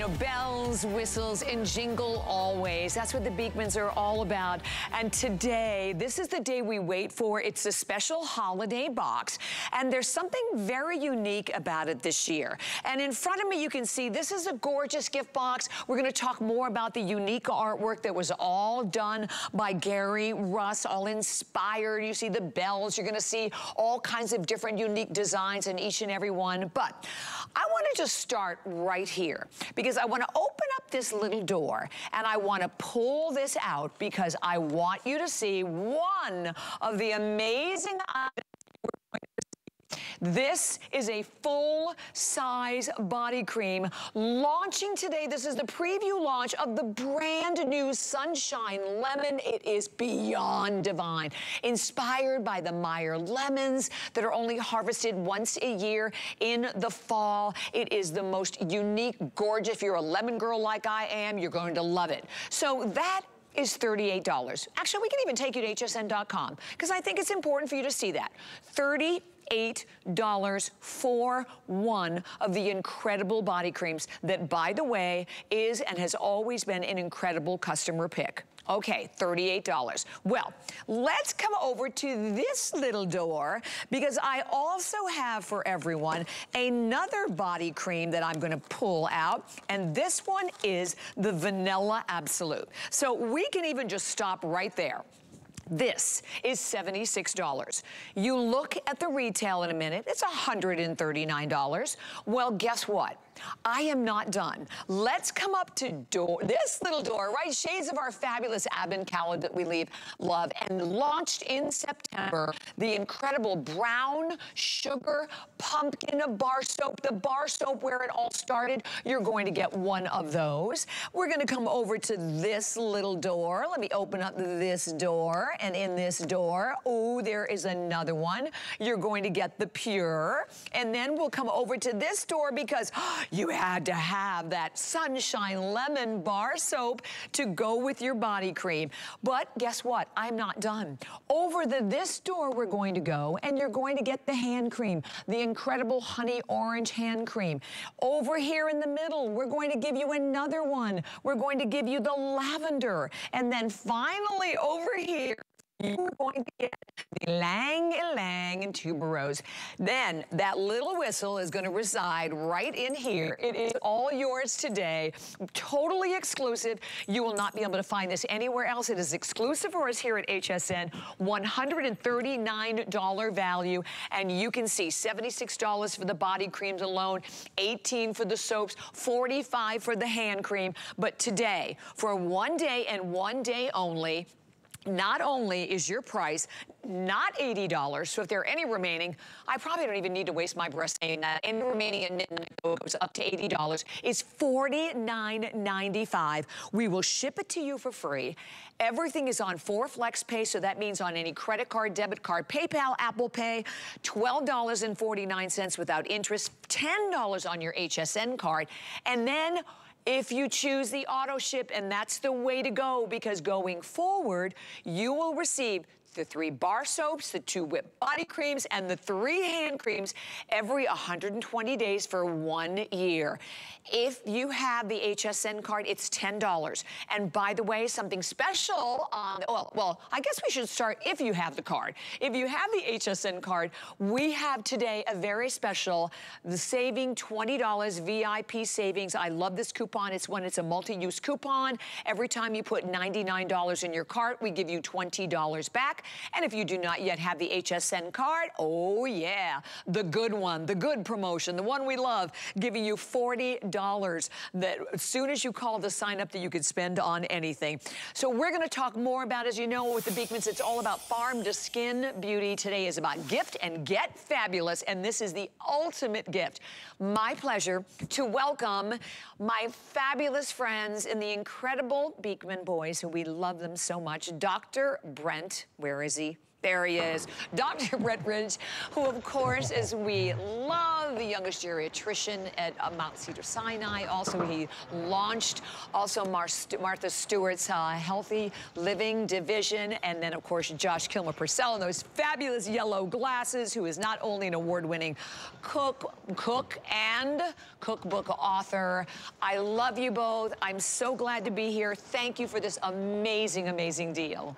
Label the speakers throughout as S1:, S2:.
S1: you know, bells, whistles, and jingle always. That's what the Beekmans are all about. And today, this is the day we wait for. It's a special holiday box. And there's something very unique about it this year. And in front of me, you can see this is a gorgeous gift box. We're gonna talk more about the unique artwork that was all done by Gary Russ, all inspired. You see the bells. You're gonna see all kinds of different unique designs in each and every one. But I wanna just start right here because I wanna open up this little door and I wanna pull this out because I want you to see one of the amazing items this is a full-size body cream launching today. This is the preview launch of the brand new Sunshine Lemon. It is beyond divine. Inspired by the Meyer lemons that are only harvested once a year in the fall. It is the most unique, gorgeous. If you're a lemon girl like I am, you're going to love it. So that is $38. Actually, we can even take you to hsn.com because I think it's important for you to see that. 30 $8 for one of the incredible body creams that, by the way, is and has always been an incredible customer pick. Okay, $38. Well, let's come over to this little door because I also have for everyone another body cream that I'm gonna pull out, and this one is the Vanilla Absolute. So we can even just stop right there. This is $76. You look at the retail in a minute, it's $139. Well, guess what? I am not done. Let's come up to door, this little door, right? Shades of our fabulous advent calendar that we leave, love, and launched in September, the incredible brown sugar pumpkin of bar soap, the bar soap where it all started. You're going to get one of those. We're gonna come over to this little door. Let me open up this door, and in this door, oh, there is another one. You're going to get the pure, and then we'll come over to this door because you had to have that Sunshine Lemon Bar Soap to go with your body cream. But guess what? I'm not done. Over the this door we're going to go and you're going to get the hand cream, the incredible honey orange hand cream. Over here in the middle, we're going to give you another one. We're going to give you the lavender. And then finally over here, you're going to get the Ylang ylang and tuberose. Then that little whistle is going to reside right in here. It is all yours today. Totally exclusive. You will not be able to find this anywhere else. It is exclusive for us here at HSN. $139 value. And you can see $76 for the body creams alone, 18 for the soaps, 45 for the hand cream. But today, for one day and one day only, not only is your price not $80, so if there are any remaining, I probably don't even need to waste my breath saying that. Any remaining at goes up to $80. It's $49.95. We will ship it to you for free. Everything is on 4 Flex Pay, so that means on any credit card, debit card, PayPal, Apple Pay, $12.49 without interest, $10 on your HSN card, and then if you choose the auto ship, and that's the way to go because going forward, you will receive the three bar soaps, the two whipped body creams, and the three hand creams every 120 days for one year. If you have the HSN card, it's $10. And by the way, something special, on, well, well, I guess we should start if you have the card. If you have the HSN card, we have today a very special, the saving $20 VIP savings. I love this coupon. It's when it's a multi-use coupon. Every time you put $99 in your cart, we give you $20 back. And if you do not yet have the HSN card, oh yeah, the good one, the good promotion, the one we love, giving you $40 that as soon as you call to sign up that you could spend on anything. So we're gonna talk more about, as you know, with the Beekmans, it's all about farm to skin beauty. Today is about gift and get fabulous, and this is the ultimate gift. My pleasure to welcome my fabulous friends in the incredible Beekman boys, who we love them so much, Dr. Brent, is he? There he is. Dr. Brent Ridge, who of course, as we love, the youngest geriatrician at uh, Mount Cedars-Sinai. Also, he launched also Mar St Martha Stewart's uh, Healthy Living Division. And then, of course, Josh Kilmer Purcell in those fabulous yellow glasses, who is not only an award-winning cook, cook and cookbook author. I love you both. I'm so glad to be here. Thank you for this amazing, amazing deal.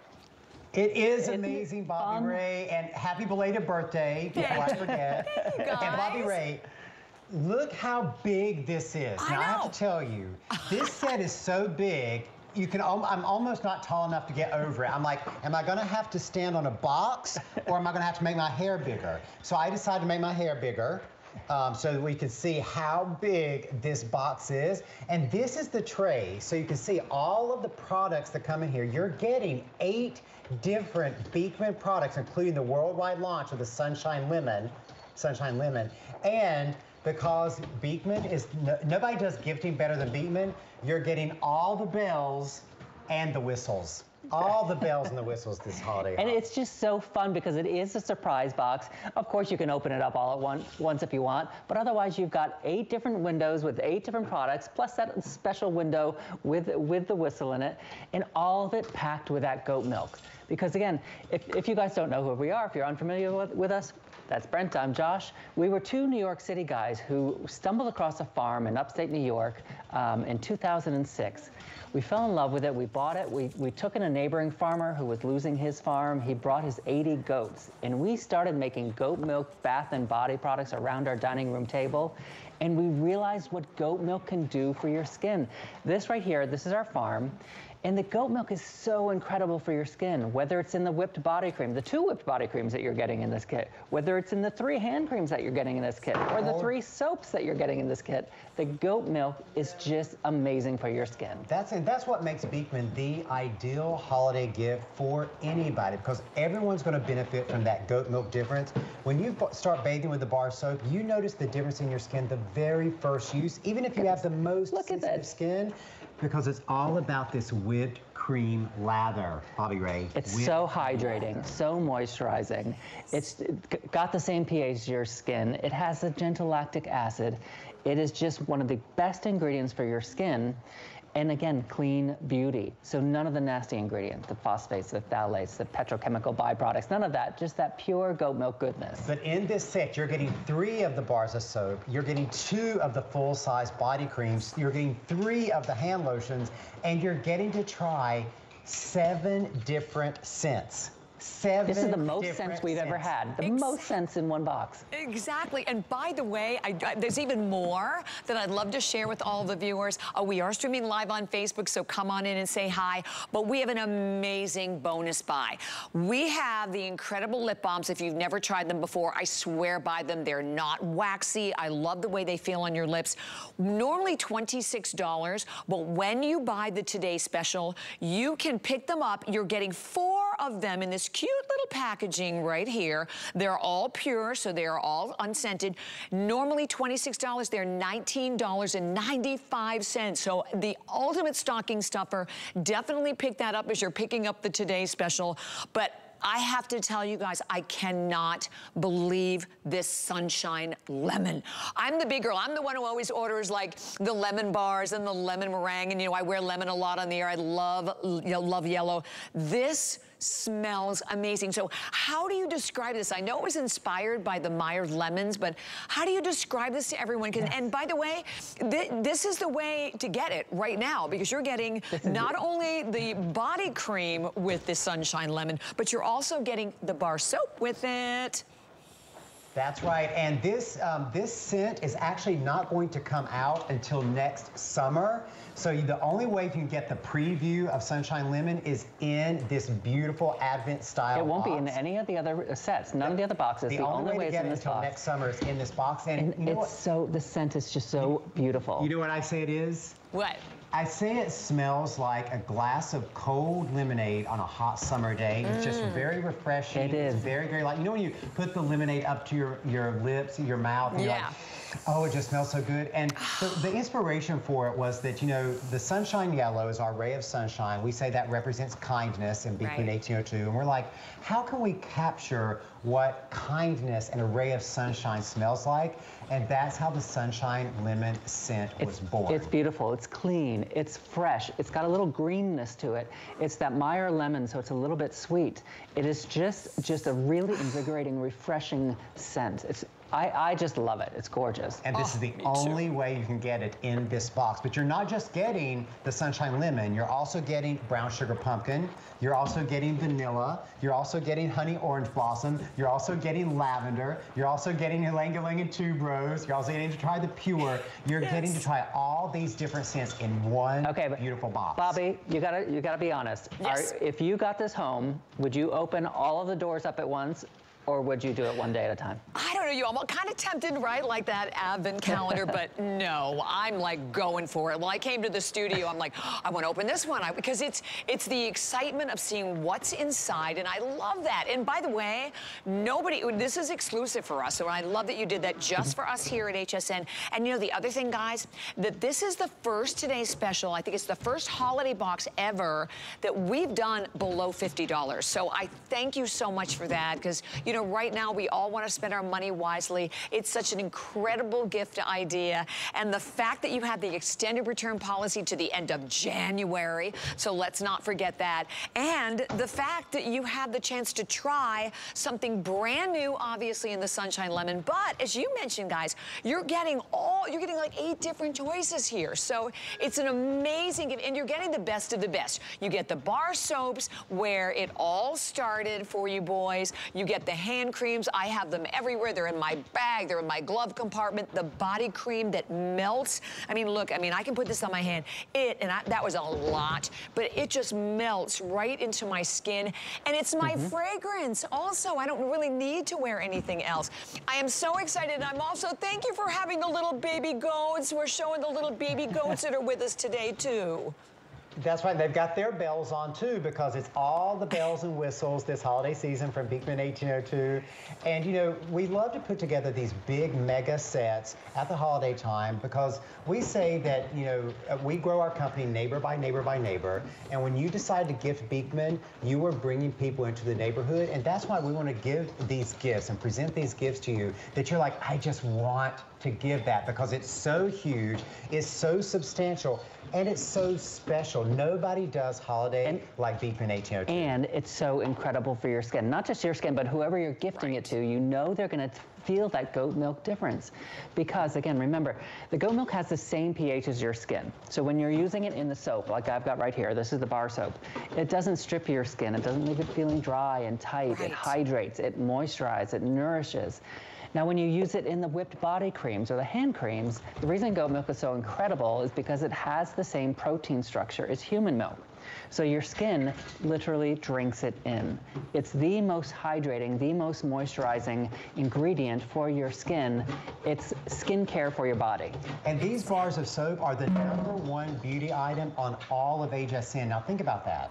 S2: It is amazing, Bobbi fun? Ray, and happy belated birthday before I forget. Thank you, guys.
S1: and
S2: Bobbi Ray, look how big this is.
S1: I
S2: now
S1: know.
S2: I have to tell you, this set is so big. You can. I'm almost not tall enough to get over it. I'm like, am I going to have to stand on a box, or am I going to have to make my hair bigger? So I decided to make my hair bigger. Um, so we can see how big this box is. And this is the tray, so you can see all of the products that come in here. You're getting eight different Beekman products, including the worldwide launch of the Sunshine Lemon, Sunshine Lemon, and because Beekman is, no, nobody does gifting better than Beekman, you're getting all the bells and the whistles all the bells and the whistles this holiday.
S3: And it's just so fun because it is a surprise box. Of course, you can open it up all at once, once if you want, but otherwise you've got eight different windows with eight different products, plus that special window with, with the whistle in it, and all of it packed with that goat milk. Because again, if, if you guys don't know who we are, if you're unfamiliar with, with us, that's Brent, I'm Josh. We were two New York City guys who stumbled across a farm in upstate New York um, in 2006. We fell in love with it. We bought it. We, we took in a neighboring farmer who was losing his farm. He brought his 80 goats, and we started making goat milk bath and body products around our dining room table. And we realized what goat milk can do for your skin. This right here, this is our farm. And the goat milk is so incredible for your skin, whether it's in the whipped body cream, the two whipped body creams that you're getting in this kit, whether it's in the three hand creams that you're getting in this kit, or the oh. three soaps that you're getting in this kit. The goat milk is just amazing for your skin.
S2: That's and that's what makes Beekman the ideal holiday gift for anybody because everyone's going to benefit from that goat milk difference. When you start bathing with the bar soap, you notice the difference in your skin the very first use, even if you have the most
S3: Look
S2: sensitive skin because it's all about this whipped cream lather, Bobbi Ray.
S3: It's so hydrating, lather. so moisturizing. It's got the same pH as your skin. It has the gentle lactic acid. It is just one of the best ingredients for your skin. And again, clean beauty. So none of the nasty ingredients, the phosphates, the phthalates, the petrochemical byproducts, none of that, just that pure goat milk goodness.
S2: But in this set, you're getting three of the bars of soap, you're getting two of the full-size body creams, you're getting three of the hand lotions, and you're getting to try seven different scents. Seven
S3: this is the most sense we've ever had. The Ex most sense in one box.
S1: Exactly. And by the way, I, I, there's even more that I'd love to share with all the viewers. Uh, we are streaming live on Facebook, so come on in and say hi. But we have an amazing bonus buy. We have the incredible lip balms. If you've never tried them before, I swear by them. They're not waxy. I love the way they feel on your lips. Normally $26, but when you buy the Today Special, you can pick them up. You're getting four of them in this cute little packaging right here. They're all pure, so they are all unscented. Normally $26, they're $19.95. So the ultimate stocking stuffer. Definitely pick that up as you're picking up the Today Special. But I have to tell you guys, I cannot believe this sunshine lemon. I'm the big girl. I'm the one who always orders like the lemon bars and the lemon meringue. And you know, I wear lemon a lot on the air. I love, you know, love yellow. This smells amazing. So how do you describe this? I know it was inspired by the Meyer lemons, but how do you describe this to everyone? Yes. And by the way, th this is the way to get it right now because you're getting not only the body cream with the Sunshine Lemon, but you're also getting the bar soap with it.
S2: That's right, and this um, this scent is actually not going to come out until next summer. So the only way you can get the preview of Sunshine Lemon is in this beautiful Advent style
S3: It won't
S2: box.
S3: be in any of the other sets, none the, of the other boxes.
S2: The,
S3: the
S2: only,
S3: only
S2: way,
S3: way
S2: to get
S3: in
S2: it
S3: this
S2: until
S3: box.
S2: next summer is in this box. And,
S3: and
S2: you know
S3: it's
S2: what?
S3: so, the scent is just so beautiful.
S2: You know what I say it is?
S1: What?
S2: I say it smells like a glass of cold lemonade on a hot summer day. It's just
S1: Mm.
S2: very refreshing.
S3: It is.
S2: It's very, very light. You know when you put the lemonade up to your, your lips, your mouth, and
S1: Yeah.
S2: like, Oh, it just smells so good. And so the inspiration for it was that, you know, the sunshine yellow is our ray of sunshine. We say that represents kindness in Beekman
S1: Right.
S2: 1802. And we're like, how can we capture what kindness and a ray of sunshine smells like? And that's how the sunshine lemon scent was born.
S3: It's beautiful. It's clean. It's fresh. It's got a little greenness to it. It's that Meyer lemon, so it's a little bit sweet. It is just just a really invigorating, refreshing scent. It's I, I just love it. It's gorgeous.
S2: And this is the oh, only way you can get it in this box. But you're not just getting the Sunshine Lemon, you're also getting brown sugar pumpkin, you're also getting vanilla, you're also getting honey orange blossom, you're also getting lavender, you're also getting ylang ylang and tuberose, you're also getting to try the pure, you're getting to try all these different scents in one
S3: Okay, but
S2: beautiful box.
S3: Bobbi, you gotta you gotta be honest.
S1: Yes.
S3: if you got this home, would you open all of the doors up at once, or would you do it one day at a time?
S1: I don't know you. I'm kind of tempted, right? Like that advent calendar, but no, I'm like going for it. Well, I came to the studio. I'm like, I want to open this one I, because it's it's the excitement of seeing what's inside, and I love that. And by the way, nobody. This is exclusive for us, so I love that you did that just mm-hmm. for us here at HSN. And you know the other thing, guys, that this is the first today special. I think it's the first holiday box ever that we've done below $50. So I thank you so much for that because you know right now we all want to spend our money wisely. It's such an incredible gift idea, and the fact that you have the extended return policy to the end of January. So let's not forget that, and the fact that you have the chance to try something brand new, obviously in the Sunshine Lemon. But as you mentioned, guys, you're getting all you're getting like eight different choices here. So it's an amazing, gift, and you're getting the best of the best. You get the bar soaps where it all started for you boys. You get the hand creams. I have them everywhere. They're in my bag. They're in my glove compartment. The body cream that melts. I mean, look. I mean, I can put this on my hand. It and I, that was a lot, but it just melts right into my skin, and it's my mm-hmm. fragrance. Also, I don't really need to wear anything else. I am so excited. And I'm also thank you for having the little baby goats. We're showing the little baby goats that are with us today too.
S2: That's right. They've got their bells on too because it's all the bells and whistles this holiday season from Beekman 1802. And you know, we love to put together these big mega sets at the holiday time because we say that, you know, uh, we grow our company neighbor by neighbor by neighbor. And when you decide to gift Beekman, you are bringing people into the neighborhood. And that's why we want to give these gifts and present these gifts to you that you're like, I just want to give that because it's so huge, it's so substantial, and it's so special. Nobody does holiday
S3: And-
S2: like Beekman 1802.
S3: And it's so incredible for your skin. Not just your skin, but whoever you're gifting it to, you know they're going to feel that goat milk difference. Because again, remember, the goat milk has the same pH as your skin. So when you're using it in the soap, like I've got right here, this is the bar soap, it doesn't strip your skin. It doesn't leave it feeling dry and tight.
S1: Right.
S3: It hydrates, it moisturizes, it nourishes. Now, when you use it in the whipped body creams or the hand creams, the reason goat milk is so incredible is because it has the same protein structure as human milk. So your skin literally drinks it in. It's the most hydrating, the most moisturizing ingredient for your skin. It's skincare for your body.
S2: And these bars of soap are the number one beauty item on all of HSN. Now think about that.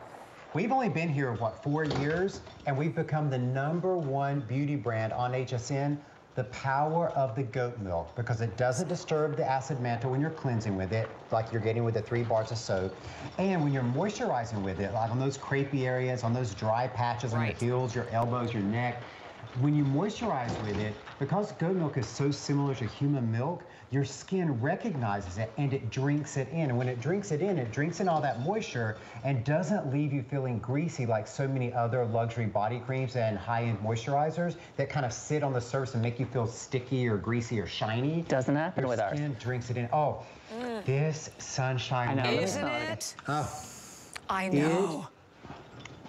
S2: We've only been here, what, four years? And we've become the number one beauty brand on HSN. The power of the goat milk, because it doesn't disturb the acid mantle when you're cleansing with it, like you're getting with the three bars of soap. And when you're moisturizing with it, like on those crepey areas, on those dry patches on your heels, your elbows, your neck, when you moisturize with it, because goat milk is so similar to human milk, your skin recognizes it and it drinks it in. And when it drinks it in, it drinks in all that moisture and doesn't leave you feeling greasy like so many other luxury body creams and high-end moisturizers that kind of sit on the surface and make you feel sticky or greasy or shiny.
S3: Doesn't happen
S2: Your
S3: with ours.
S2: Your skin drinks it in. Oh, mm. this sunshine.
S3: I know.
S1: Isn't
S3: it.
S1: it?
S2: Oh,
S1: I know.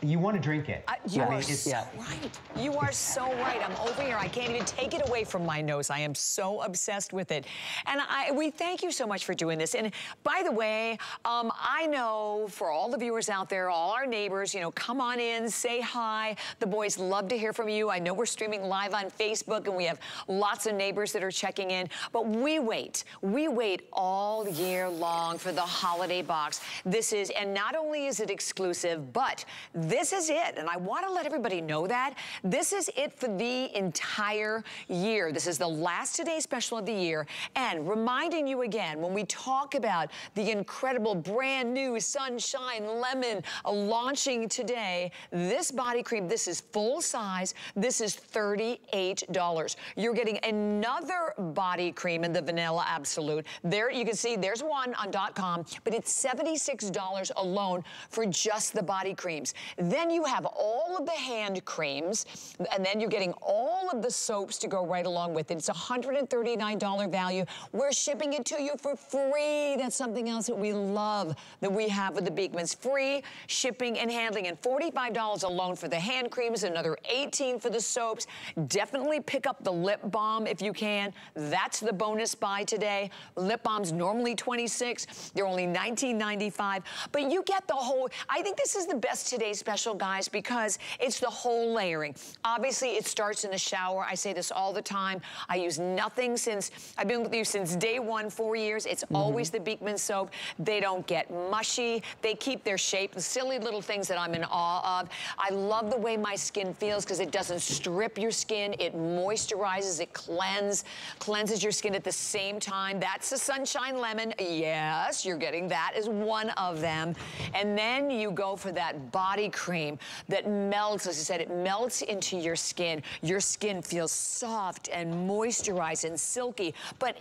S2: You want to drink it.
S1: I- you are
S2: mean,
S1: so
S3: yeah.
S1: right. You are so right. I'm over here. I can't even take it away from my nose. I am so obsessed with it. And I, we thank you so much for doing this. And by the way, um, I know for all the viewers out there, all our neighbors, you know, come on in, say hi. The boys love to hear from you. I know we're streaming live on Facebook and we have lots of neighbors that are checking in. But we wait. We wait all year long for the holiday box. This is, and not only is it exclusive, but this is it. And I want to let everybody know that. This is it for the entire year. This is the last today special of the year. And reminding you again, when we talk about the incredible brand new Sunshine Lemon launching today, this body cream, this is full size. This is $38. You're getting another body cream in the Vanilla Absolute. There you can see there's one on .com, but it's $76 alone for just the body creams. Then you have all of the hand creams, and then you're getting all of the soaps to go right along with it. It's $139 value. We're shipping it to you for free. That's something else that we love that we have with the Beekmans. Free shipping and handling, and $45 alone for the hand creams, another 18 for the soaps. Definitely pick up the lip balm if you can. That's the bonus buy today. Lip balms normally 26. They're only 19.95, but you get the whole, I think this is the best today special, guys, because it's the whole layering. Obviously, it starts in the shower. I say this all the time. I use nothing since, I've been with you since day one, four years. It's mm -hmm. always the Beekman soap. They don't get mushy. They keep their shape, the silly little things that I'm in awe of. I love the way my skin feels because it doesn't strip your skin. It moisturizes, it cleanses, cleanses your skin at the same time. That's the Sunshine Lemon. Yes, you're getting that as one of them. And then you go for that body cream that melts, as I said, it melts into your skin. Your skin feels soft and moisturized and silky, but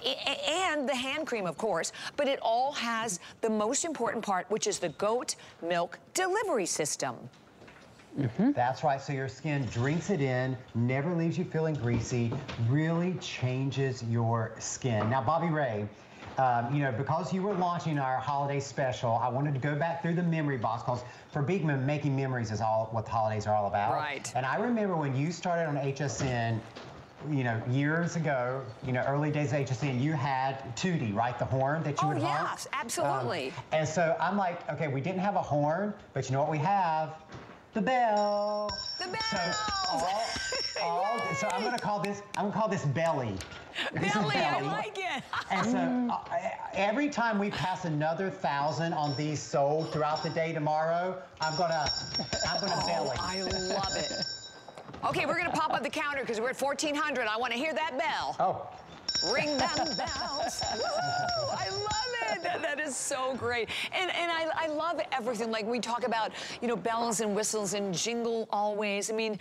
S1: and the hand cream, of course, but it all has the most important part, which is the goat milk delivery system.
S2: Mm -hmm. That's right. So your skin drinks it in, never leaves you feeling greasy, really changes your skin. Now, Bobbi Ray, um, you know, because you were launching our holiday special, I wanted to go back through the memory box because for Beekman, making memories is all what the holidays are all about.
S1: Right.
S2: And I remember when you started on HSN, you know, years ago, you know, early days of HSN, you had Tootie, right? The horn that you
S1: oh,
S2: would
S1: honk. yes, absolutely. Um,
S2: and so I'm like, okay, we didn't have a horn, but you know what we have? The bell.
S1: The bell. So, all,
S2: all, so I'm gonna call this. I'm gonna call this belly.
S1: Belly. I like it.
S2: and so uh, every time we pass another thousand on these sold throughout the day tomorrow, I'm gonna, I'm gonna
S1: oh,
S2: belly.
S1: I love it. Okay, we're gonna pop up the counter because we're at 1400. I want to hear that bell.
S2: Oh.
S1: Ring them bells. Woo! I love that, that is so great. And, and I, I love everything. Like we talk about, you know, bells and whistles and jingle always. I mean,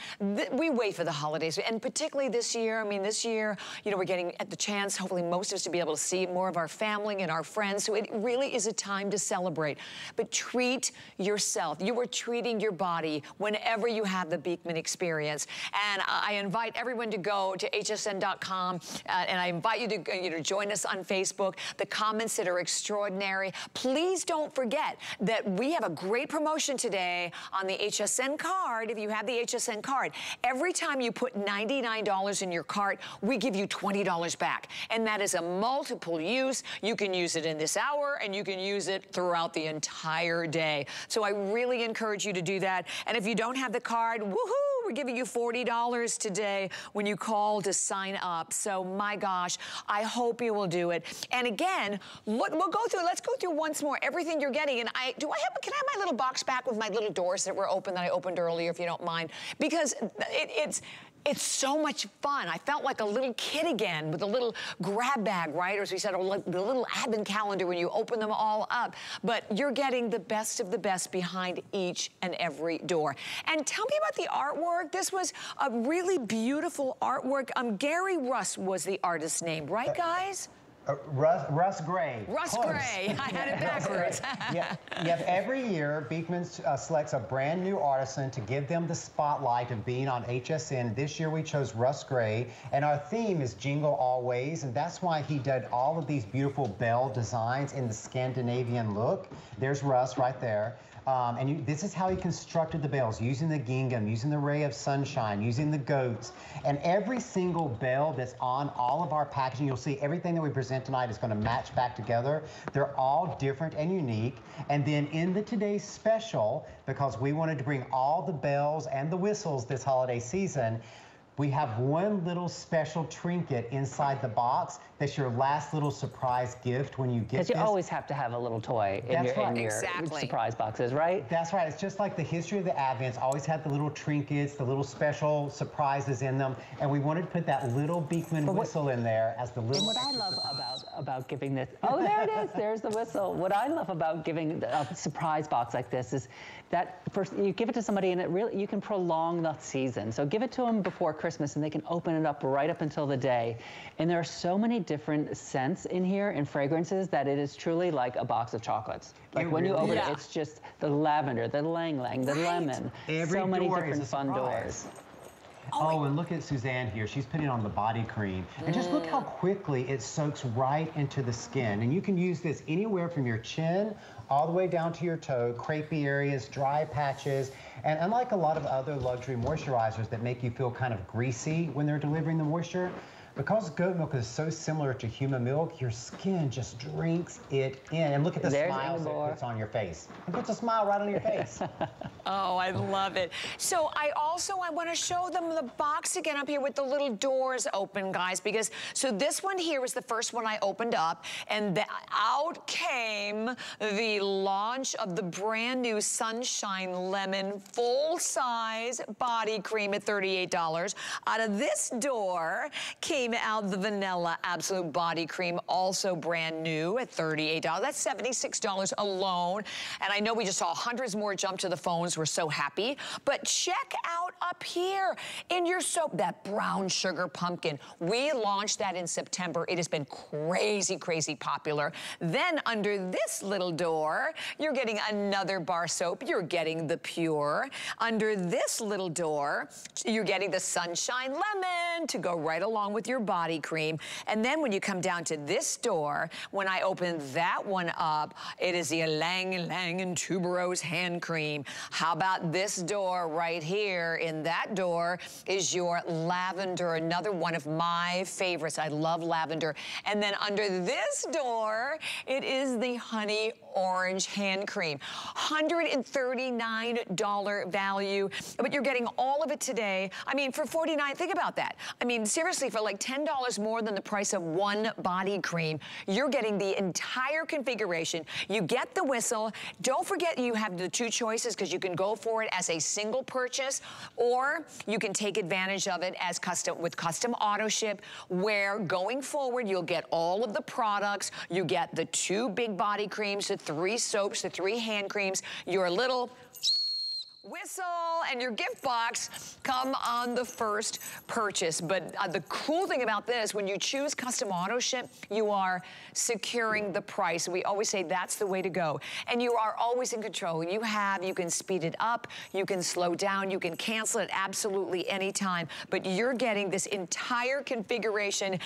S1: we wait for the holidays. And particularly this year, I mean, this year, you know, we're getting at the chance, hopefully most of us to be able to see more of our family and our friends. So it really is a time to celebrate. But treat yourself. You are treating your body whenever you have the Beekman experience. And I invite everyone to go to hsn.com uh, and I invite you to, you know, join us on Facebook. The comments that are extraordinary. Please don't forget that we have a great promotion today on the HSN card. If you have the HSN card, every time you put $99 in your cart, we give you $20 back. And that is a multiple use. You can use it in this hour and you can use it throughout the entire day. So I really encourage you to do that. And if you don't have the card, woohoo! We're giving you $40 today when you call to sign up. So my gosh, I hope you will do it. And again, look, we'll go through, let's go through once more everything you're getting. And I, do I have, can I have my little box back with my little doors that were open that I opened earlier, if you don't mind? Because it, it's, it's so much fun. I felt like a little kid again with a little grab bag, right? Or as we said, like the little advent calendar when you open them all up. But you're getting the best of the best behind each and every door. And tell me about the artwork. This was a really beautiful artwork. Um, Gary Russ was the artist's name, right, guys?
S2: Uh, Russ, Russ Gray.
S1: Russ Close. Gray. I had it backwards.
S2: yeah, yeah. Every year, Beekman uh, selects a brand new artisan to give them the spotlight of being on HSN. This year, we chose Russ Gray, and our theme is Jingle Always, and that's why he did all of these beautiful bell designs in the Scandinavian look. There's Russ right there. Um, and you, this is how he constructed the bells, using the gingham, using the ray of sunshine, using the goats. And every single bell that's on all of our packaging, you'll see everything that we present tonight is going to match back together. They're all different and unique. And then in the today's special, because we wanted to bring all the bells and the whistles this holiday season, we have one little special trinket inside the box that's your last little surprise gift when you get
S3: Because
S2: this.
S3: you always have to have a little toy in
S2: That's
S3: your, in
S2: right.
S3: your
S1: Exactly.
S3: surprise boxes, right?
S2: That's right. It's just like the history of the Advents always had the little trinkets, the little special surprises in them, and we wanted to put that little Beekman
S3: what-
S2: whistle in there as the little.
S3: And what I love
S2: surprise.
S3: about about giving this, oh, there it is. There's the whistle. What I love about giving a surprise box like this is that first you give it to somebody and it really you can prolong the season. So give it to them before Christmas and they can open it up right up until the day. And there are so many different scents in here and fragrances that it is truly like a box of chocolates. Like
S2: It
S3: when you open
S1: is.
S3: it, it's just the lavender, the ylang ylang, the
S1: Right.
S3: lemon.
S2: Every
S3: so many different fun
S2: surprise.
S3: doors.
S2: Oh, and look at Suzanne here. She's putting on the body cream. And just look
S3: Mm.
S2: how quickly it soaks right into the skin. And you can use this anywhere from your chin all the way down to your toe, crepey areas, dry patches. And unlike a lot of other luxury moisturizers that make you feel kind of greasy when they're delivering the moisture, because goat milk is so similar to human milk, your skin just drinks it in. And look at the
S3: There's
S2: smiles that it puts on your face. It puts a smile right on your face.
S1: Oh, I love it. So I also, I want to show them the box again up here with the little doors open, guys, because, so this one here was the first one I opened up, and the, out came the launch of the brand new Sunshine Lemon full-size body cream at $38. Out of this door came out the Vanilla Absolute Body Cream, also brand new at $38. That's $76 alone. And I know we just saw hundreds more jump to the phones. We're so happy. But check out up here in your soap, that brown sugar pumpkin. We launched that in September. It has been crazy, crazy popular. Then under this little door, you're getting another bar soap. You're getting the pure. Under this little door, you're getting the Sunshine Lemon to go right along with your body cream. And then when you come down to this door, when I open that one up, it is the Ylang Ylang and Tuberose hand cream. How about this door right here? In that door is your lavender, another one of my favorites. I love lavender. And then under this door, it is the honey orange hand cream. $139 value, but you're getting all of it today. I mean, for 49, think about that. I mean, seriously, for like $10 more than the price of one body cream, you're getting the entire configuration. You get the whistle. Don't forget you have the two choices because you can go for it as a single purchase or you can take advantage of it as custom with custom auto ship where going forward you'll get all of the products. You get the two big body creams, the three soaps, the three hand creams, your little whistle and your gift box come on the first purchase. But uh, the cool thing about this, when you choose custom auto ship, you are securing the price. We always say that's the way to go. And you are always in control. You have, you can speed it up, you can slow down, you can cancel it absolutely anytime. But you're getting this entire configuration.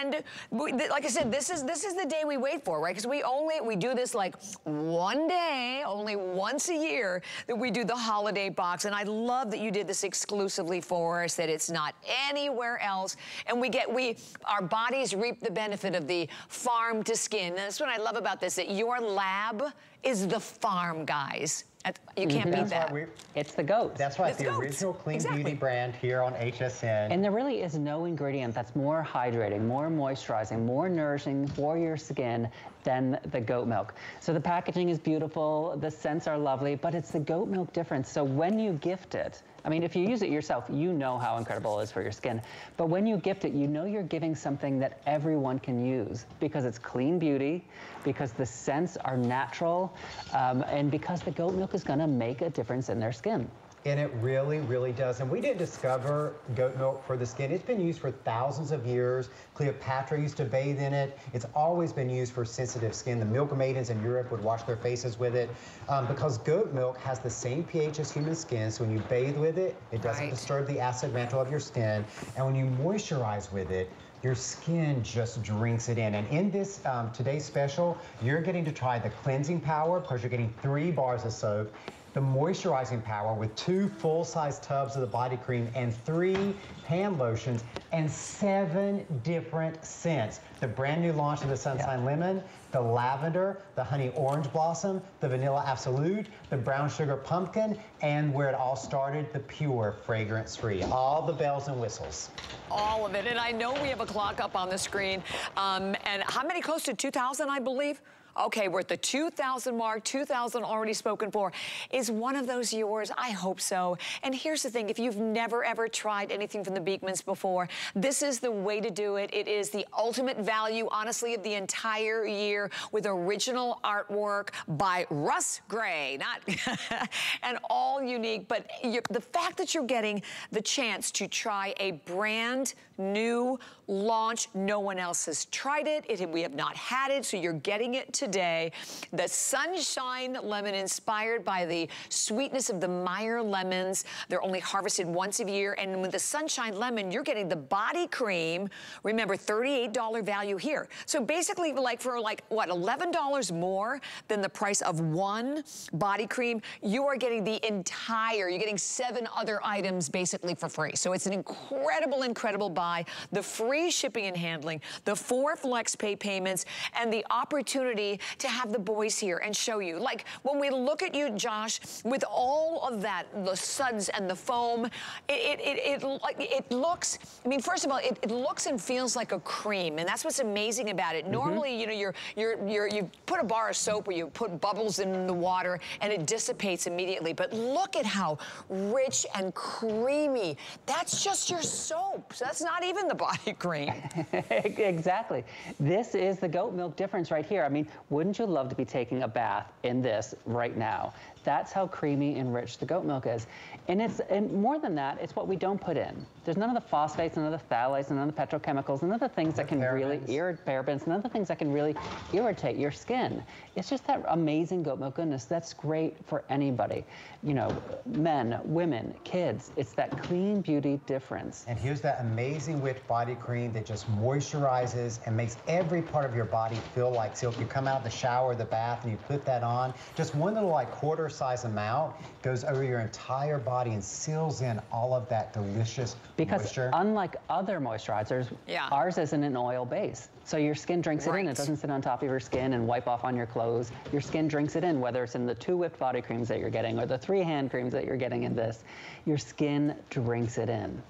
S1: And like I said, this is this is the day we wait for, right? Because we only we do this like one day, only once a year that we do the holiday box. And I love that you did this exclusively for us, that it's not anywhere else. And we get, we, our bodies reap the benefit of the farm to skin. And that's what I love about this, that your lab is the farm, guys. That- You can't mm-hmm. beat
S2: That's
S1: that.
S2: We,
S3: It's the goat.
S2: that's right.
S1: It's
S2: The
S1: goats.
S2: original Clean
S1: Exactly.
S2: Beauty brand here on HSN.
S3: And there really is no ingredient that's more hydrating, more moisturizing, more nourishing for your skin than the goat milk. So the packaging is beautiful, the scents are lovely, but it's the goat milk difference. So when you gift it, I mean, if you use it yourself, you know how incredible it is for your skin. But when you gift it, you know you're giving something that everyone can use because it's clean beauty, because the scents are natural, um, and because the goat milk is gonna make a difference in their skin.
S2: And it really, really does. And we didn't discover goat milk for the skin. It's been used for thousands of years. Cleopatra used to bathe in it. It's always been used for sensitive skin. The milk maidens in Europe would wash their faces with it um, because goat milk has the same pH as human skin. So when you bathe with it, it doesn't
S1: Right.
S2: disturb the acid mantle of your skin. And when you moisturize with it, your skin just drinks it in. And in this um, today's special, you're getting to try the cleansing power because you're getting three bars of soap the moisturizing power with two full-size tubs of the body cream and three hand lotions and seven different scents. The brand new launch of the Sunshine Lemon, the lavender, the honey orange blossom, the vanilla absolute, the brown sugar pumpkin, and where it all started, the pure fragrance free. All the bells and whistles.
S1: All of it. And I know we have a clock up on the screen. Um, and how many? Close to 2,000, I believe? Okay, we're at the 2,000 mark, 2,000 already spoken for. Is one of those yours? I hope so. And here's the thing, if you've never ever tried anything from the Beekmans before, this is the way to do it. It is the ultimate value, honestly, of the entire year with original artwork by Russ Gray, not, and all unique. But the fact that you're getting the chance to try a brand new launch, no one else has tried it. it we have not had it, so you're getting it today. The Sunshine Lemon, inspired by the sweetness of the Meyer lemons. They're only harvested once a year. And with the Sunshine Lemon, you're getting the body cream. Remember, $38 value here. So basically, like for like, what, $11 more than the price of one body cream, you are getting the entire, you're getting seven other items basically for free. So it's an incredible, incredible buy. The free shipping and handling, the four flex pay payments, and the opportunity to have the boys here and show you. Like when we look at you, Josh, with all of that, the suds and the foam, it, it, it, it, it looks, I mean, first of all, it, it, looks and feels like a cream. And that's what's amazing about it. Mm -hmm. Normally, you know, you're, you're, you're, you put a bar of soap or you put bubbles in the water and it dissipates immediately. But look at how rich and creamy. That's just your soap. So that's not even the body cream.
S3: exactly. This is the goat milk difference right here. I mean, wouldn't you love to be taking a bath in this right now? That's how creamy and rich the goat milk is. And it's and more than that, it's what we don't put in. There's none of the phosphates, none of the phthalates, none of the petrochemicals, none of the things that can parabens. really irritate parabens, none of the things that can really irritate your skin. It's just that amazing goat milk goodness. That's great for anybody. You know, men, women, kids. It's that clean beauty difference.
S2: And here's that amazing whipped body cream that just moisturizes and makes every part of your body feel like silk. You come out of the shower, the bath, and you put that on. Just one little like quarter size amount goes over your entire body and seals in all of that delicious
S3: because
S2: moisture.
S3: unlike other moisturizers, yeah. ours isn't an oil base. So your skin drinks right. it in. It doesn't sit on top of your skin and wipe off on your clothes. Your skin drinks it in, whether it's in the two whipped body creams that you're getting or the three hand creams that you're getting in this. Your skin drinks it in.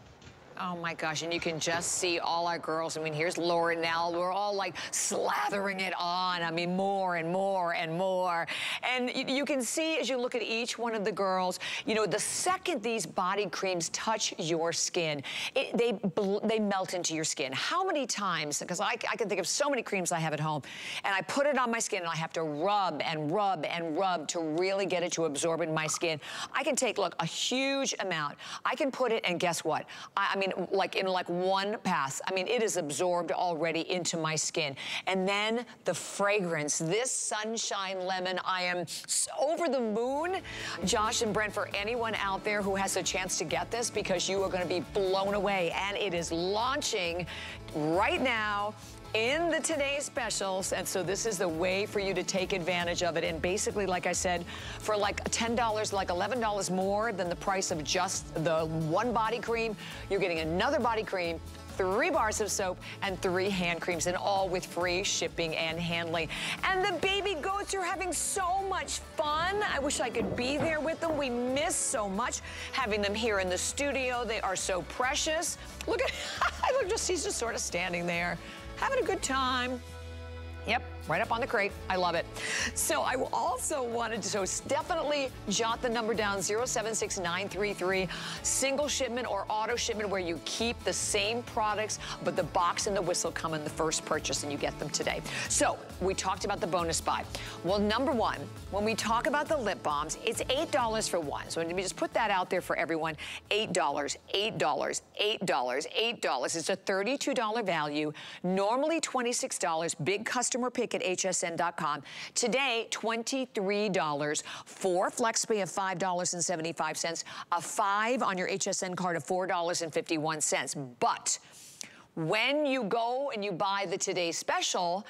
S1: Oh my gosh, and you can just see all our girls. I mean, here's Laura now. We're all like slathering it on. I mean, more and more and more. And you can see as you look at each one of the girls, you know, the second these body creams touch your skin, it, they, they melt into your skin. How many times, because I, I can think of so many creams I have at home, and I put it on my skin and I have to rub and rub and rub to really get it to absorb in my skin. I can take, look, a huge amount. I can put it, and guess what? I, I mean, like in like one pass. I mean, it is absorbed already into my skin. And then the fragrance, this Sunshine Lemon, I am over the moon. Josh and Brent, for anyone out there who has a chance to get this because you are gonna be blown away. And it is launching right now in the Today Specials. And so this is the way for you to take advantage of it. And basically, like I said, for like $10, like $11 more than the price of just the one body cream, you're getting another body cream three bars of soap, and three hand creams, and all with free shipping and handling. And the baby goats are having so much fun. I wish I could be there with them. We miss so much having them here in the studio. They are so precious. Look at, I look, just he's just sort of standing there having a good time. Yep, right up on the crate. I love it. So I also wanted to, so definitely jot the number down, 076933, single shipment or auto shipment where you keep the same products, but the box and the whistle come in the first purchase and you get them today. So we talked about the bonus buy. Well, number one, when we talk about the lip balms, it's $8 for one. So let me just put that out there for everyone. $8, $8, $8, $8. It's a $32 value, normally $26, big customer pick at hsn.com. Today, $23 for FlexPay of $5.75, a 5 on your HSN card of $4.51. But when you go and you buy the Today Special,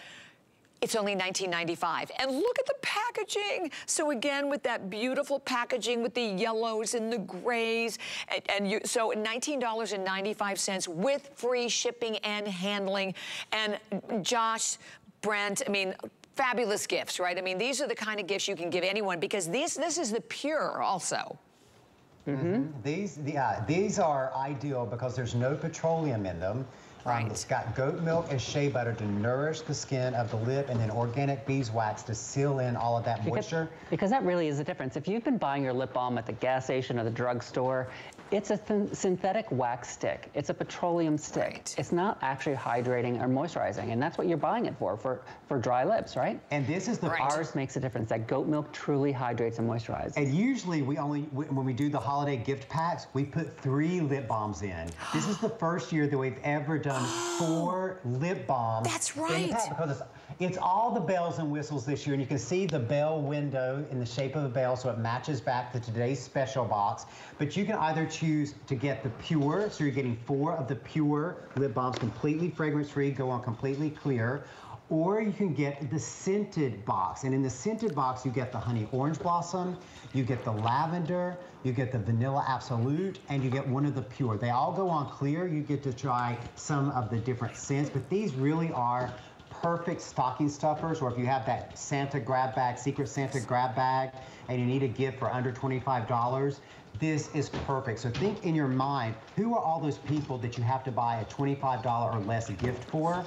S1: it's only $19.95. And look at the packaging. So again, with that beautiful packaging with the yellows and the grays. And, and you, so $19.95 with free shipping and handling. And Josh, Brent, I mean, fabulous gifts, right? I mean, these are the kind of gifts you can give anyone because this, this is the pure also.
S2: Mm -hmm. These, yeah, these are ideal because there's no petroleum in them.
S1: Right.
S2: Um, it's got goat milk and shea butter to nourish the skin of the lip and then organic beeswax to seal in all of that
S3: because,
S2: moisture.
S3: Because that really is the difference. If you've been buying your lip balm at the gas station or the drugstore, it's a synthetic wax stick. It's a petroleum stick.
S1: Right.
S3: It's not actually hydrating or moisturizing, and that's what you're buying it for, for, for dry lips, right?
S2: And this is the
S1: right.
S3: Ours makes a difference. That goat milk truly hydrates and moisturizes.
S2: And usually we only, when we do the holiday gift packs, we put three lip balms in. This is the first year that we've ever done four lip balms.
S1: That's right.
S2: because it's, it's all the bells and whistles this year, and you can see the bell window in the shape of a bell, so it matches back to today's special box. But you can either choose to get the pure, so you're getting four of the pure lip balms, completely fragrance-free, go on completely clear, or you can get the scented box. And in the scented box, you get the honey orange blossom, you get the lavender, you get the vanilla absolute, and you get one of the pure. They all go on clear. You get to try some of the different scents, but these really are perfect stocking stuffers, or if you have that Santa grab bag, Secret Santa grab bag, and you need a gift for under $25, this is perfect. So think in your mind, who are all those people that you have to buy a $25 or less gift for?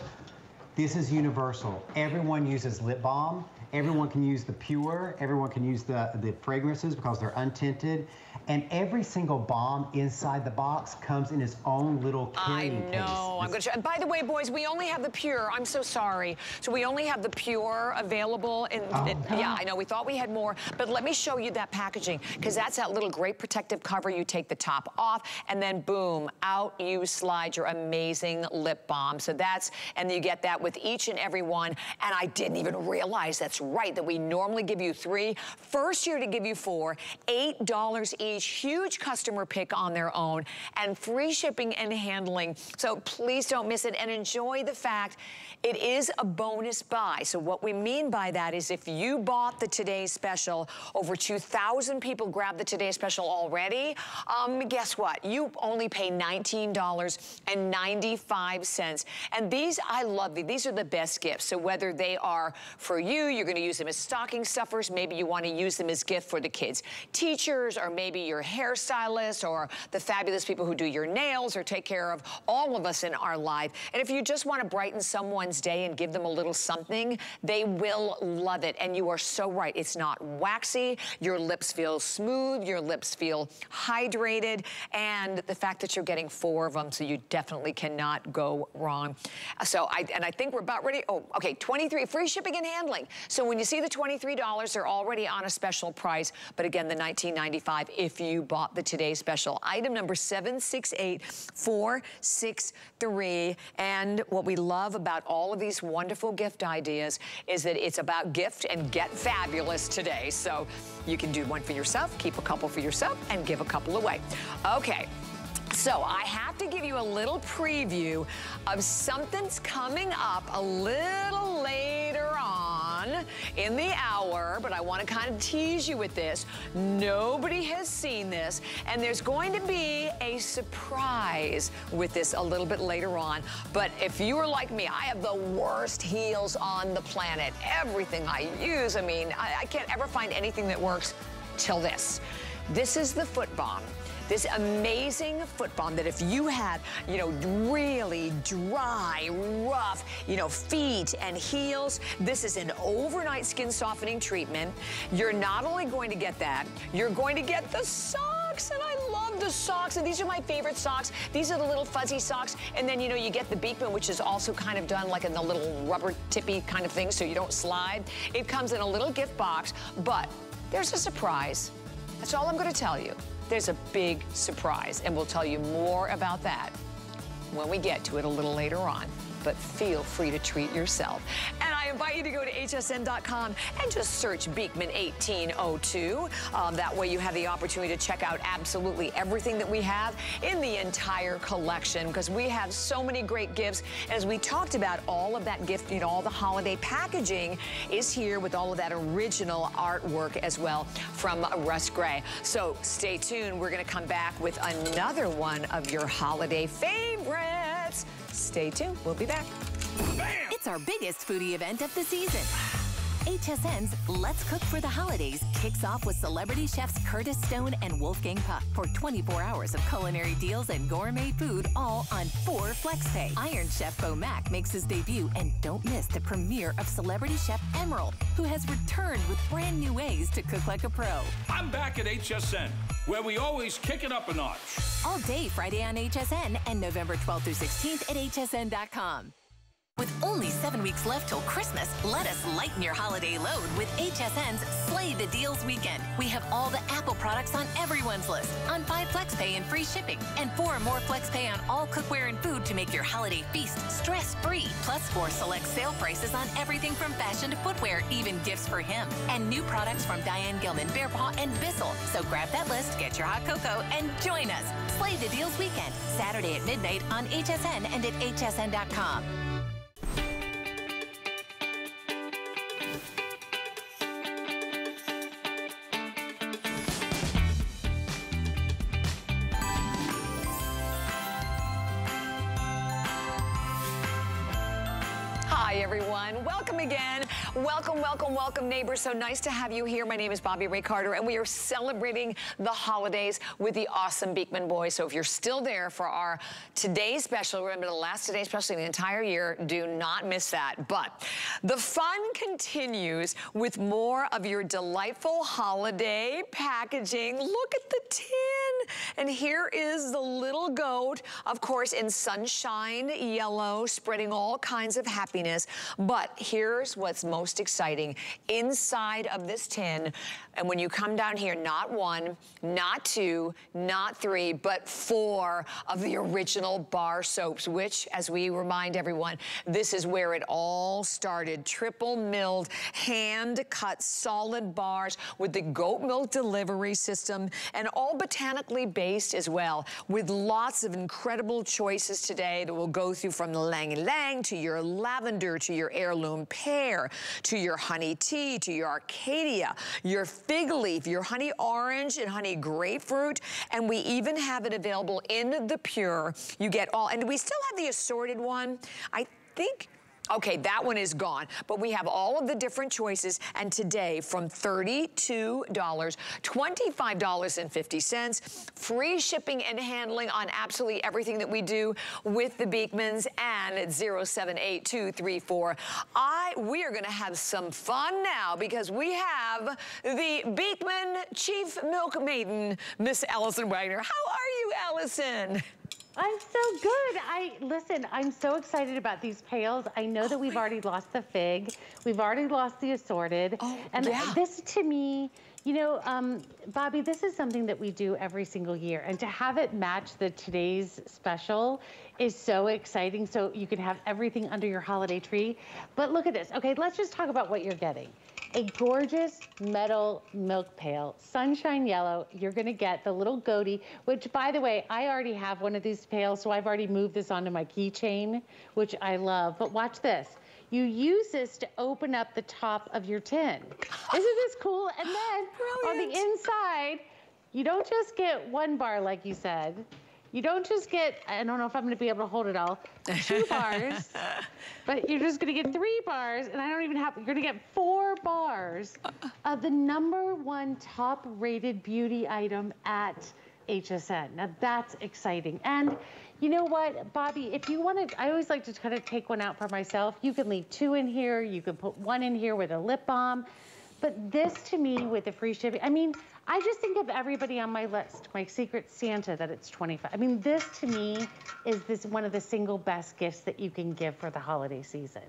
S2: This is universal. Everyone uses lip balm. Everyone can use the pure. Everyone can use the, the fragrances because they're untinted. And every single balm inside the box comes in its own little carrying
S1: case. I know. I'm going to. And by the way, boys, we only have the pure. I'm so sorry. So we only have the pure available. In,
S2: oh.
S1: in yeah, I know. We thought we had more, but let me show you that packaging because that's that little great protective cover. You take the top off, and then boom, out you slide your amazing lip balm. So that's and you get that with each and every one. And I didn't even realize that's right that we normally give you three. First year to give you four, eight dollars each huge customer pick on their own, and free shipping and handling. So please don't miss it and enjoy the fact it is a bonus buy. So what we mean by that is if you bought the Today Special, over 2,000 people grabbed the Today Special already, um, guess what? You only pay $19.95. And these, I love these. These are the best gifts. So whether they are for you, you, you're going to use them as stocking stuffers. Maybe you want to use them as gift for the kids' teachers, or maybe your hairstylist, or the fabulous people who do your nails, or take care of all of us in our life. And if you just want to brighten someone's Day and give them a little something, they will love it. And you are so right. It's not waxy. Your lips feel smooth. Your lips feel hydrated. And the fact that you're getting four of them, so you definitely cannot go wrong. So I, and I think we're about ready. Oh, okay, 23, free shipping and handling. So when you see the $23, they're already on a special price. But again, the $19.95 if you bought the Today Special. Item number 768463. And what we love about all of these wonderful gift ideas is that it's about gift and get fabulous today. So you can do one for yourself, keep a couple for yourself, and give a couple away. Okay. So I have to give you a little preview of something's coming up a little later on in the hour, but I want to kind of tease you with this. Nobody has seen this, and there's going to be a surprise with this a little bit later on. But if you are like me, I have the worst heels on the planet. Everything I use, I mean, I, I can't ever find anything that works till this. This is the foot balm. This amazing foot balm that if you had, you know, really dry, rough, you know, feet and heels, this is an overnight skin softening treatment. You're not only going to get that, you're going to get the socks, and I love the socks, and these are my favorite socks. These are the little fuzzy socks, and then, you know, you get the Beekman, which is also kind of done like in the little rubber tippy kind of thing, so you don't slide. It comes in a little gift box, but there's a surprise. That's all I'm going to tell you there's a big surprise, and we'll tell you more about that when we get to it a little later on. But feel free to treat yourself. And I invite you to go to hsn.com and just search Beekman 1802. Um, that way you have the opportunity to check out absolutely everything that we have in the entire collection because we have so many great gifts. As we talked about, all of that gift, you know, all the holiday packaging is here with all of that original artwork as well from Russ Gray. So stay tuned. We're going to come back with another one of your holiday favorites. Stay tuned. We'll be back.
S4: Bam! It's our biggest foodie event of the season. HSN's Let's Cook for the Holidays kicks off with celebrity chefs Curtis Stone and Wolfgang Puck for 24 hours of culinary deals and gourmet food, all on 4 FlexPay. Iron Chef Bo Mack makes his debut, and don't miss the premiere of celebrity chef Emeril, who has returned with brand new ways to cook like a pro.
S5: I'm back at HSN, where we always kick it up a notch.
S4: All day Friday on HSN and November 12th through 16th at hsn.com. With only seven weeks left till Christmas, let us lighten your holiday load with HSN's Slay the Deals weekend. We have all the Apple products on everyone's list, on five FlexPay and free shipping, and four more FlexPay on all cookware and food to make your holiday feast stress-free. Plus four select sale prices on everything from fashion to footwear, even gifts for him. And new products from Diane Gilman, Bearpaw, and Bissell. So grab that list, get your hot cocoa, and join us. Slay the Deals weekend, Saturday at midnight on HSN and at hsn.com.
S1: Welcome again. Welcome, welcome, welcome, neighbors. So nice to have you here. My name is Bobbi Ray Carter, and we are celebrating the holidays with the awesome Beekman Boys. So if you're still there for our today's special, remember the last today's special in the entire year, do not miss that. But the fun continues with more of your delightful holiday packaging. Look at the tin. And here is the little goat, of course, in sunshine yellow, spreading all kinds of happiness. But here's what's most exciting. Inside of this tin, and when you come down here, not one, not two, not three, but four of the original bar soaps, which, as we remind everyone, this is where it all started. Triple milled, hand-cut solid bars with the goat milk delivery system and all botanically based as well, with lots of incredible choices today that we'll go through from the Ylang Ylang to your lavender to your heirloom pear to your honey tea to your Arcadia, your fig leaf, your honey orange and honey grapefruit, and we even have it available in the pure. You get all, and we still have the assorted one. I think Okay, that one is gone, but we have all of the different choices, and today from $32, $25.50, free shipping and handling on absolutely everything that we do with the Beekmans, and at 078234. I, we are gonna have some fun now because we have the Beekman Chief Milk Maiden, Miss Allison Wagner. How are you, Allison?
S6: I'm so good. I listen, I'm so excited about these pails. I know that we've already lost the fig. We've already lost the assorted.
S1: Oh,
S6: and
S1: yeah.
S6: this to me, you know, um, Bobbi, this is something that we do every single year. And to have it match the today's special is so exciting. So you can have everything under your holiday tree. But look at this. Okay, let's just talk about what you're getting a gorgeous metal milk pail, sunshine yellow. You're gonna get the little goatee, which by the way, I already have one of these pails, so I've already moved this onto my keychain, which I love. But watch this. You use this to open up the top of your tin. Isn't this cool? And then on the inside, you don't just get one bar like you said. You don't just get, I don't know if I'm gonna be able to hold it all, two bars, but you're just gonna get three bars, and I don't even have, you're gonna get four bars of the number one top rated beauty item at HSN. Now that's exciting. And you know what, Bobbi, if you wanna, I always like to kind of take one out for myself. You can leave two in here, you can put one in here with a lip balm. But this to me with the free shipping, I mean, I just think of everybody on my list, my secret Santa that it's 25. I mean, this to me is this one of the single best gifts that you can give for the holiday season.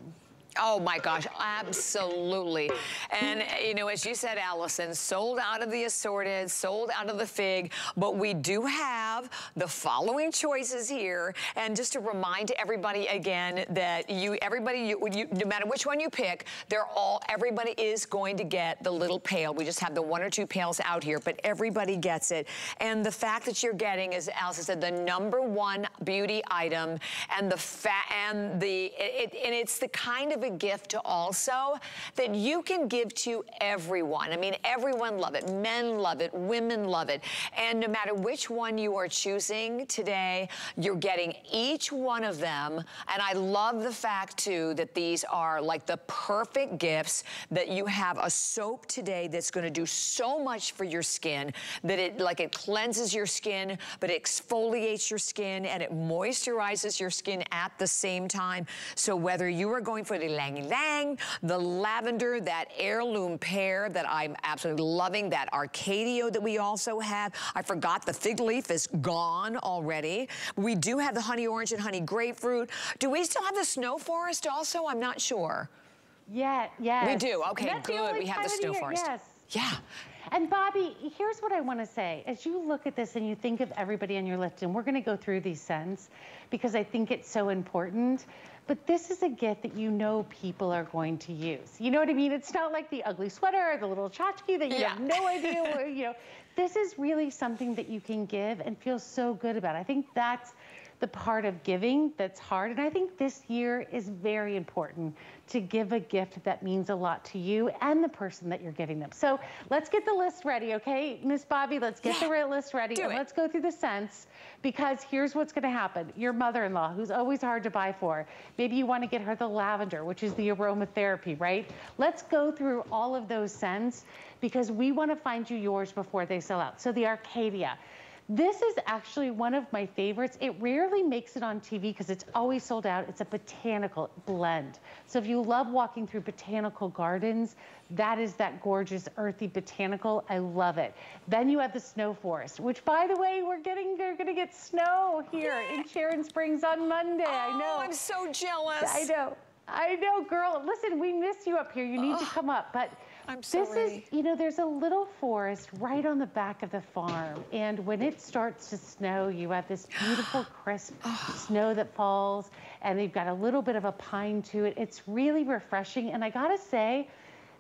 S1: Oh my gosh, absolutely. And you know, as you said, Allison, sold out of the assorted, sold out of the fig, but we do have the following choices here. And just to remind everybody again that you, everybody, you, you, no matter which one you pick, they're all, everybody is going to get the little pail. We just have the one or two pails out here, but everybody gets it. And the fact that you're getting, as Allison said, the number one beauty item and the fat and the, it, and it's the kind of a gift to also that you can give to everyone. I mean, everyone love it. Men love it. Women love it. And no matter which one you are choosing today, you're getting each one of them. And I love the fact, too, that these are like the perfect gifts that you have a soap today that's going to do so much for your skin that it like it cleanses your skin, but it exfoliates your skin and it moisturizes your skin at the same time. So whether you are going for the Ylang Ylang, the lavender, that heirloom pear that I'm absolutely loving, that Arcadia that we also have. I forgot the fig leaf is gone already. We do have the honey orange and honey grapefruit. Do we still have the snow forest also? I'm not sure.
S6: Yeah, yes.
S1: We do. Okay,
S6: That's
S1: good. We have the snow
S6: year-
S1: forest.
S6: Yes.
S1: Yeah.
S6: And Bobbi, here's what I want to say. As you look at this and you think of everybody on your list, and we're going to go through these scents because I think it's so important. But this is a gift that you know people are going to use. You know what I mean? It's not like the ugly sweater or the little tchotchke that you
S1: Yeah.
S6: have no idea where, you know. This is really something that you can give and feel so good about. I think that's the part of giving that's hard. And I think this year is very important to give a gift that means a lot to you and the person that you're giving them. So let's get the list ready, okay? Miss Bobbi, let's get
S1: Yeah.
S6: the list ready
S1: Do
S6: and
S1: it.
S6: let's go through the scents because here's what's gonna happen. Your mother-in-law, who's always hard to buy for, maybe you wanna get her the lavender, which is the aromatherapy, right? Let's go through all of those scents because we wanna find you yours before they sell out. So the Arcadia. This is actually one of my favorites. It rarely makes it on TV because it's always sold out. It's a botanical blend. So if you love walking through botanical gardens, that is that gorgeous earthy botanical. I love it. Then you have the snow forest, which by the way, we're getting, we're gonna get snow here in Sharon Springs on Monday. I
S1: Oh,
S6: know.
S1: I'm so jealous.
S6: I know. I know, girl. Listen, we miss you up here. You need to come up. But
S1: I'm so
S6: this
S1: ready.
S6: is, you know, there's a little forest right on the back of the farm. And when it starts to snow, you have this beautiful, crisp ah. snow that falls. And you've got a little bit of a pine to it. It's really refreshing. And I got to say,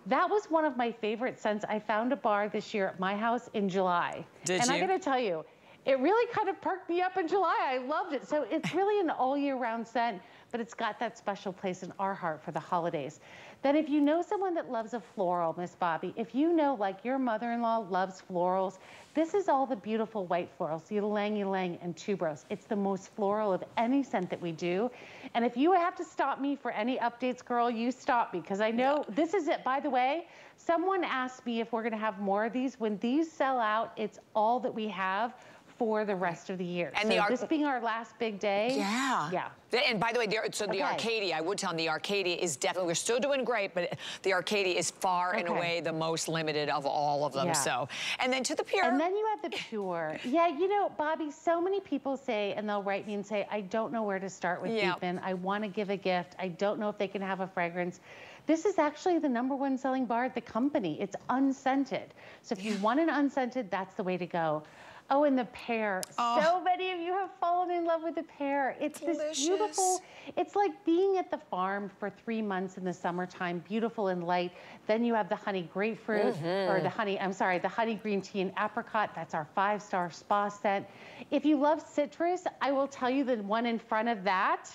S6: that was one of my favorite scents. I found a bar this year at my house in July.
S1: Did
S6: and I
S1: you?
S6: got to tell you, it really kind of perked me up in July. I loved it. So it's really an all year round scent, but it's got that special place in our heart for the holidays. Then if you know someone that loves a floral, Miss Bobby, if you know like your mother-in-law loves florals, this is all the beautiful white florals, the ylang ylang and tuberose. It's the most floral of any scent that we do. And if you have to stop me for any updates, girl, you stop me because I know this is it. By the way, someone asked me if we're gonna have more of these. When these sell out, it's all that we have for the rest of the year.
S1: And
S6: so
S1: the
S6: this being our last big day.
S1: Yeah.
S6: Yeah.
S1: And by the way, so the
S6: Okay.
S1: Arcadia, I would tell them the Arcadia is definitely, we're still doing great, but the Arcadia is far and away the most limited of all of them.
S6: Yeah.
S1: So, and then to the pure.
S6: And then you have the pure. Yeah, you know, Bobbi, so many people say, and they'll write me and say, I don't know where to start with
S1: Yeah.
S6: Beekman. I want to give a gift. I don't know if they can have a fragrance. This is actually the number one selling bar at the company. It's unscented. So if you want an unscented, that's the way to go. Oh, and the pear. Oh. So many of you have fallen in love with the pear. It's this beautiful, it's like being at the farm for three months in the summertime, beautiful and light. Then you have the honey grapefruit, or mm-hmm. the honey, I'm sorry, the honey green tea and apricot. That's our five star spa scent. If you love citrus, I will tell you the one in front of that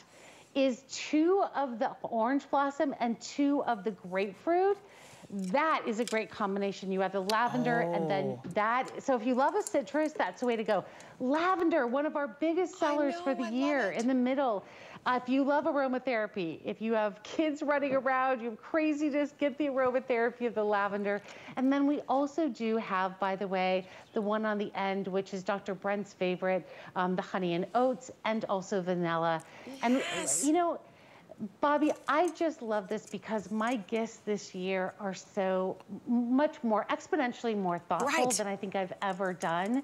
S6: is two of the orange blossom and two of the grapefruit. That is a great combination. You have the lavender and then
S1: Oh.
S6: that. So if you love a citrus, that's the way to go. Lavender, one of our biggest sellers for the
S1: I
S6: year in the middle. Uh, if you love aromatherapy, if you have kids running around, you have craziness, get the aromatherapy of the lavender. And then we also do have, by the way, the one on the end, which is Dr. Brent's favorite, um, the honey and oats, and also vanilla. And, you know, Bobbi, I just love this because my gifts this year are so much more exponentially more thoughtful
S1: Right.
S6: than I think I've ever done.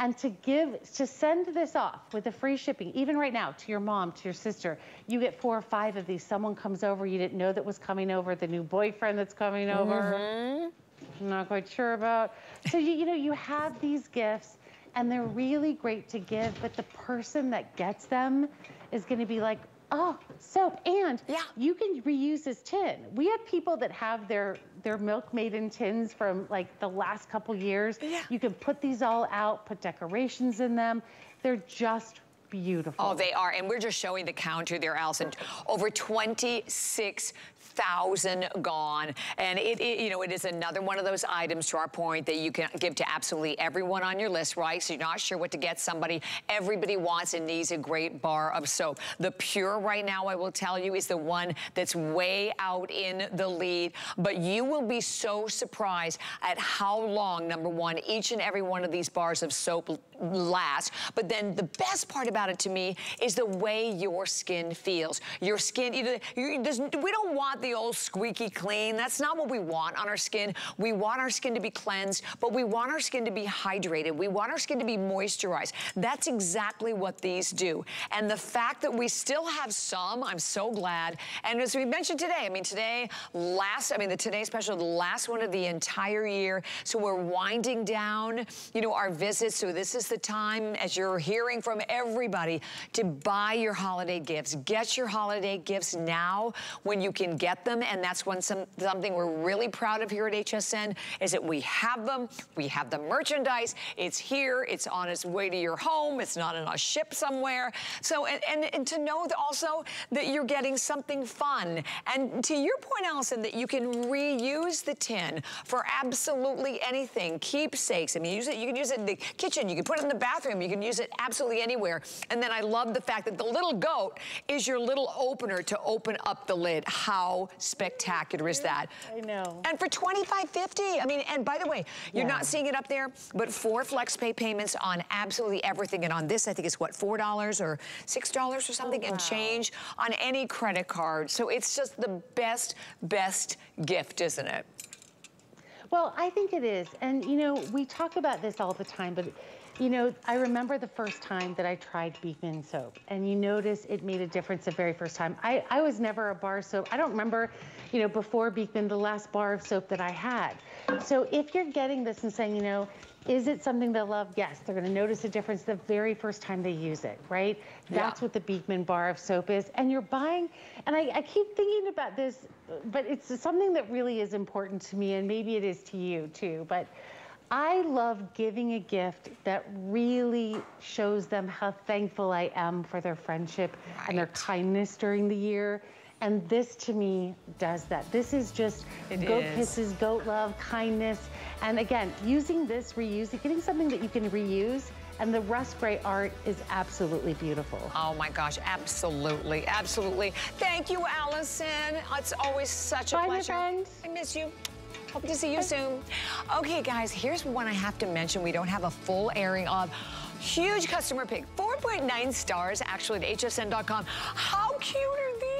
S6: And to give, to send this off with the free shipping, even right now, to your mom, to your sister, you get four or five of these. Someone comes over, you didn't know that was coming over, the new boyfriend that's coming over. I'm not quite sure about. So you, you know, you have these gifts and they're really great to give, but the person that gets them is gonna be like, oh, soap. And
S1: Yeah.
S6: you can reuse this tin. We have people that have their their milk made in tins from like the last couple years.
S1: Yeah.
S6: You can put these all out, put decorations in them. They're just beautiful.
S1: Oh, they are. And we're just showing the counter there, Allison. Over 26,000 gone. And it, it, you know, it is another one of those items to our point that you can give to absolutely everyone on your list, right? So you're not sure what to get somebody. Everybody wants and needs a great bar of soap. The Pure right now, I will tell you, is the one that's way out in the lead. But you will be so surprised at how long, number one, each and every one of these bars of soap last. But then the best part about it to me is the way your skin feels. Your skin, you you, we don't want the old squeaky clean. That's not what we want on our skin. We want our skin to be cleansed, but we want our skin to be hydrated. We want our skin to be moisturized. That's exactly what these do. And the fact that we still have some, I'm so glad. And as we mentioned today, I mean, today, last, I mean, the Today Special, the last one of the entire year. So we're winding down, you know, our visits. So this is the time, as you're hearing from everybody, to buy your holiday gifts. Get your holiday gifts now when you can get them. And that's when some, something we're really proud of here at HSN is that we have them. We have the merchandise. It's here. It's on its way to your home. It's not in a ship somewhere. So, and, and, and to know that also that you're getting something fun. And to your point, Allison, that you can reuse the tin for absolutely anything. Keepsakes. I mean, use it, you can use it in the kitchen. You can put it in the bathroom. You can use it absolutely anywhere. And then I love the fact that the little goat is your little opener to open up the lid. How spectacular is that?
S6: I know.
S1: And for $25.50. I mean, and by the way, you're
S6: Yeah.
S1: not seeing it up there, but four flex pay payments on absolutely everything. And on this, I think it's what, $4 or $6 or oh, something and change on any credit card. So it's just the best, best gift, isn't it?
S6: Well, I think it is. And, you know, we talk about this all the time, but, you know, I remember the first time that I tried Beekman soap, and you notice it made a difference the very first time. I, I was never a bar soap. I don't remember, you know, before Beekman, the last bar of soap that I had. So if you're getting this and saying, you know, is it something they love? Yes, they're going to notice a difference the very first time they use it, right? That's
S1: Yeah.
S6: what the Beekman bar of soap is. And you're buying, and I, I keep thinking about this, but it's something that really is important to me, and maybe it is to you too. But I love giving a gift that really shows them how thankful I am for their friendship and their kindness during the year. And this to me does that. This is just
S1: It
S6: goat
S1: is.
S6: kisses, goat love, kindness. And again, using this, reusing, getting something that you can reuse. And the rust gray art is absolutely beautiful.
S1: Oh my gosh, absolutely, absolutely. Thank you, Allison. It's always such a
S6: Bye, my
S1: pleasure. I miss you. Hope to see you soon. Okay, guys, here's one I have to mention we don't have a full airing of. Huge customer pick, 4.9 stars actually at hsn.com. How cute are these?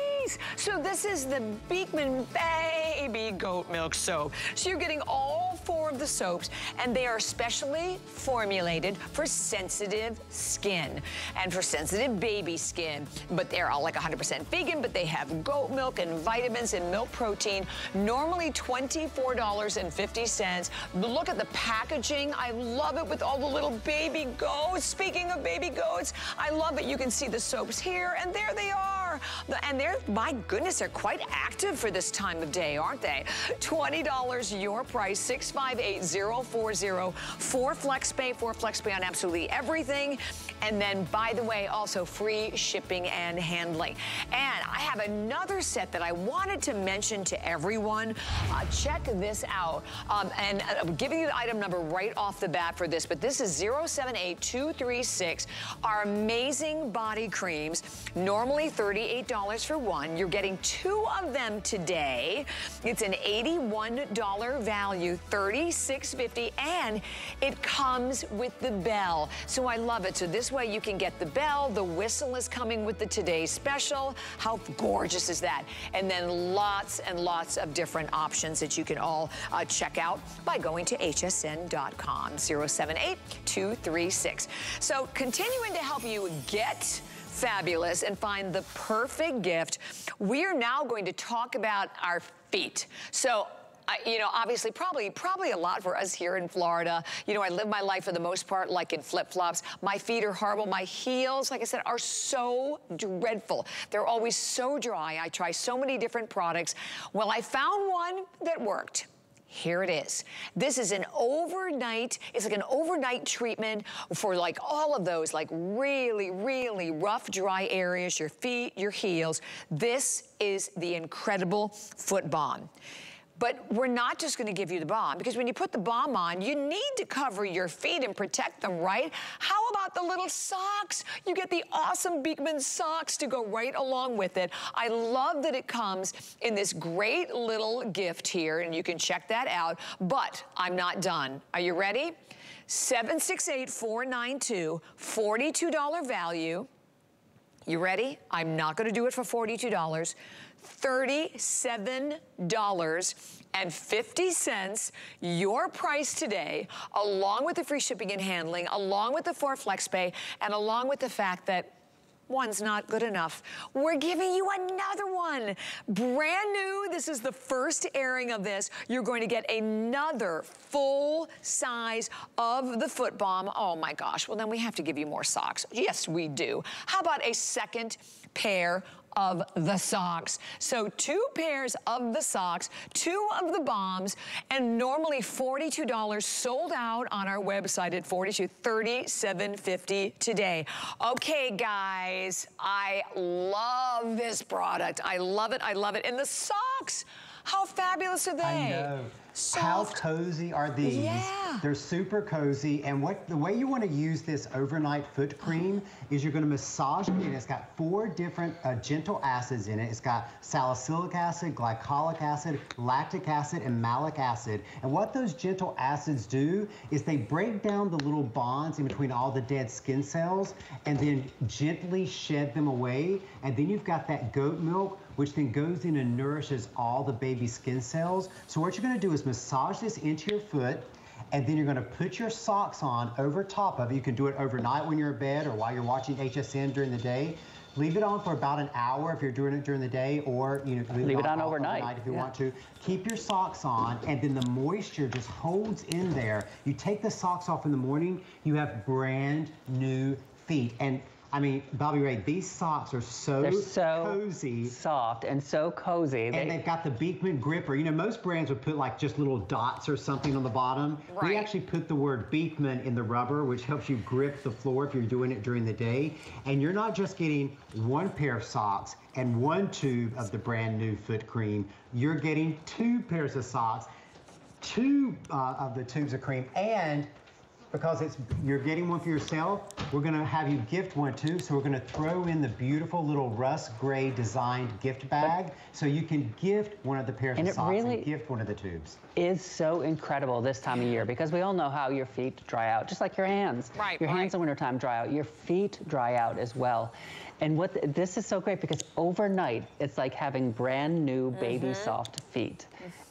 S1: So this is the Beekman Baby Goat Milk Soap. So you're getting all four of the soaps and they are specially formulated for sensitive skin and for sensitive baby skin. But they're all like 100% vegan, but they have goat milk and vitamins and milk protein. Normally $24.50. Look at the packaging. I love it with all the little baby goats. Speaking of baby goats, I love it. You can see the soaps here and there they are. And they're, my goodness, they're quite active for this time of day, aren't they? $20 your price, 658040. Four flex for FlexPay flex pay on absolutely everything. And then, by the way, also free shipping and handling. And I have another set that I wanted to mention to everyone. Uh, check this out. Um, and uh, I'm giving you the item number right off the bat for this, but this is 078236. Our amazing body creams, normally $38 for one. You're getting two of them today. It's an $81 value, $36.50, and it comes with the bell. So I love it. So this way you can get the bell. The whistle is coming with the Today special. How gorgeous is that? And then lots and lots of different options that you can all uh, check out by going to hsn.com. 078236. So continuing to help you get fabulous and find the perfect gift, we are now going to talk about our feet. So I, you know, obviously, probably, probably a lot for us here in Florida. You know, I live my life for the most part like in flip-flops. My feet are horrible. My heels, like I said, are so dreadful. They're always so dry. I try so many different products. Well, I found one that worked. Here it is. This is an overnight, it's like an overnight treatment for like all of those like really, really rough, dry areas, your feet, your heels. This is the incredible foot balm. But we're not just gonna give you the bomb because when you put the bomb on, you need to cover your feet and protect them, right? How about the little socks? You get the awesome Beekman socks to go right along with it. I love that it comes in this great little gift here and you can check that out, but I'm not done. Are you ready? 768-492, $42 value. You ready? I'm not gonna do it for $42. $37.50. Your price today, along with the free shipping and handling, along with the four flex pay, and along with the fact that one's not good enough. We're giving you another one. Brand new, this is the first airing of this. You're going to get another full size of the foot balm. Oh my gosh, well then we have to give you more socks. Yes, we do. How about a second pair of the socks. So two pairs of the socks, two of the bombs, and normally $42 sold out on our website at 42 37.50 today. Okay, guys, I love this product. I love it, I love it. And the socks, how fabulous are they? Soft.
S2: How cozy are these?
S1: Yeah.
S2: They're super cozy. And what the way you want to use this overnight foot cream is you're going to massage it. It's got four different uh, gentle acids in it. It's got salicylic acid, glycolic acid, lactic acid, and malic acid. And what those gentle acids do is they break down the little bonds in between all the dead skin cells and then gently shed them away. And then you've got that goat milk which then goes in and nourishes all the baby skin cells. So what you're gonna do is massage this into your foot, and then you're gonna put your socks on over top of it. You can do it overnight when you're in bed or while you're watching HSN during the day. Leave it on for about an hour if you're doing it during the day, or you know, leave,
S3: Leave
S2: it on,
S3: on overnight.
S2: if you
S3: Yeah.
S2: want to. Keep your socks on, and then the moisture just holds in there. You take the socks off in the morning, you have brand new feet. And I mean, Bobbi Ray, these socks are so,
S3: They're so
S2: cozy.
S3: soft and so cozy.
S2: And
S3: They-
S2: they've got the Beekman gripper. You know, most brands would put like just little dots or something on the bottom.
S1: Right.
S2: We actually put the word Beekman in the rubber, which helps you grip the floor if you're doing it during the day. And you're not just getting one pair of socks and one tube of the brand new foot cream. You're getting two pairs of socks, two uh, of the tubes of cream, and because it's you're getting one for yourself, we're gonna have you gift one too. So we're gonna throw in the beautiful little rust gray designed gift bag, so you can gift one of the pairs
S3: And
S2: of socks
S3: really-
S2: and gift one of the tubes.
S3: is so incredible this time of year because we all know how your feet dry out, just like your hands.
S1: Right,
S3: Your
S1: right.
S3: hands in wintertime dry out, your feet dry out as well. And what th- this is so great because overnight it's like having brand new baby
S1: Mm-hmm.
S3: soft feet.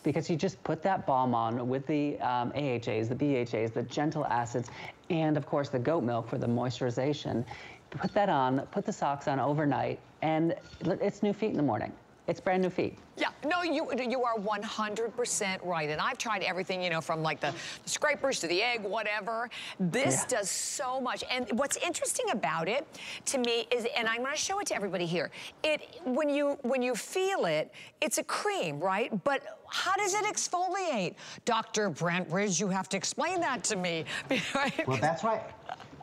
S3: Because you just put that balm on with the um, AHAs, the BHAs, the gentle acids, and of course the goat milk for the moisturization. Put that on, put the socks on overnight, and it's new feet in the morning. It's brand new feet.
S1: Yeah, no, you you are 100% right. And I've tried everything, you know, from like the, the scrapers to the egg, whatever. This
S3: Yeah.
S1: does so much. And what's interesting about it to me is, and I'm gonna show it to everybody here. It when you when you feel it, it's a cream, right? But how does it exfoliate? Dr. Brent Ridge, you have to explain that to me. right?
S2: Well, that's right.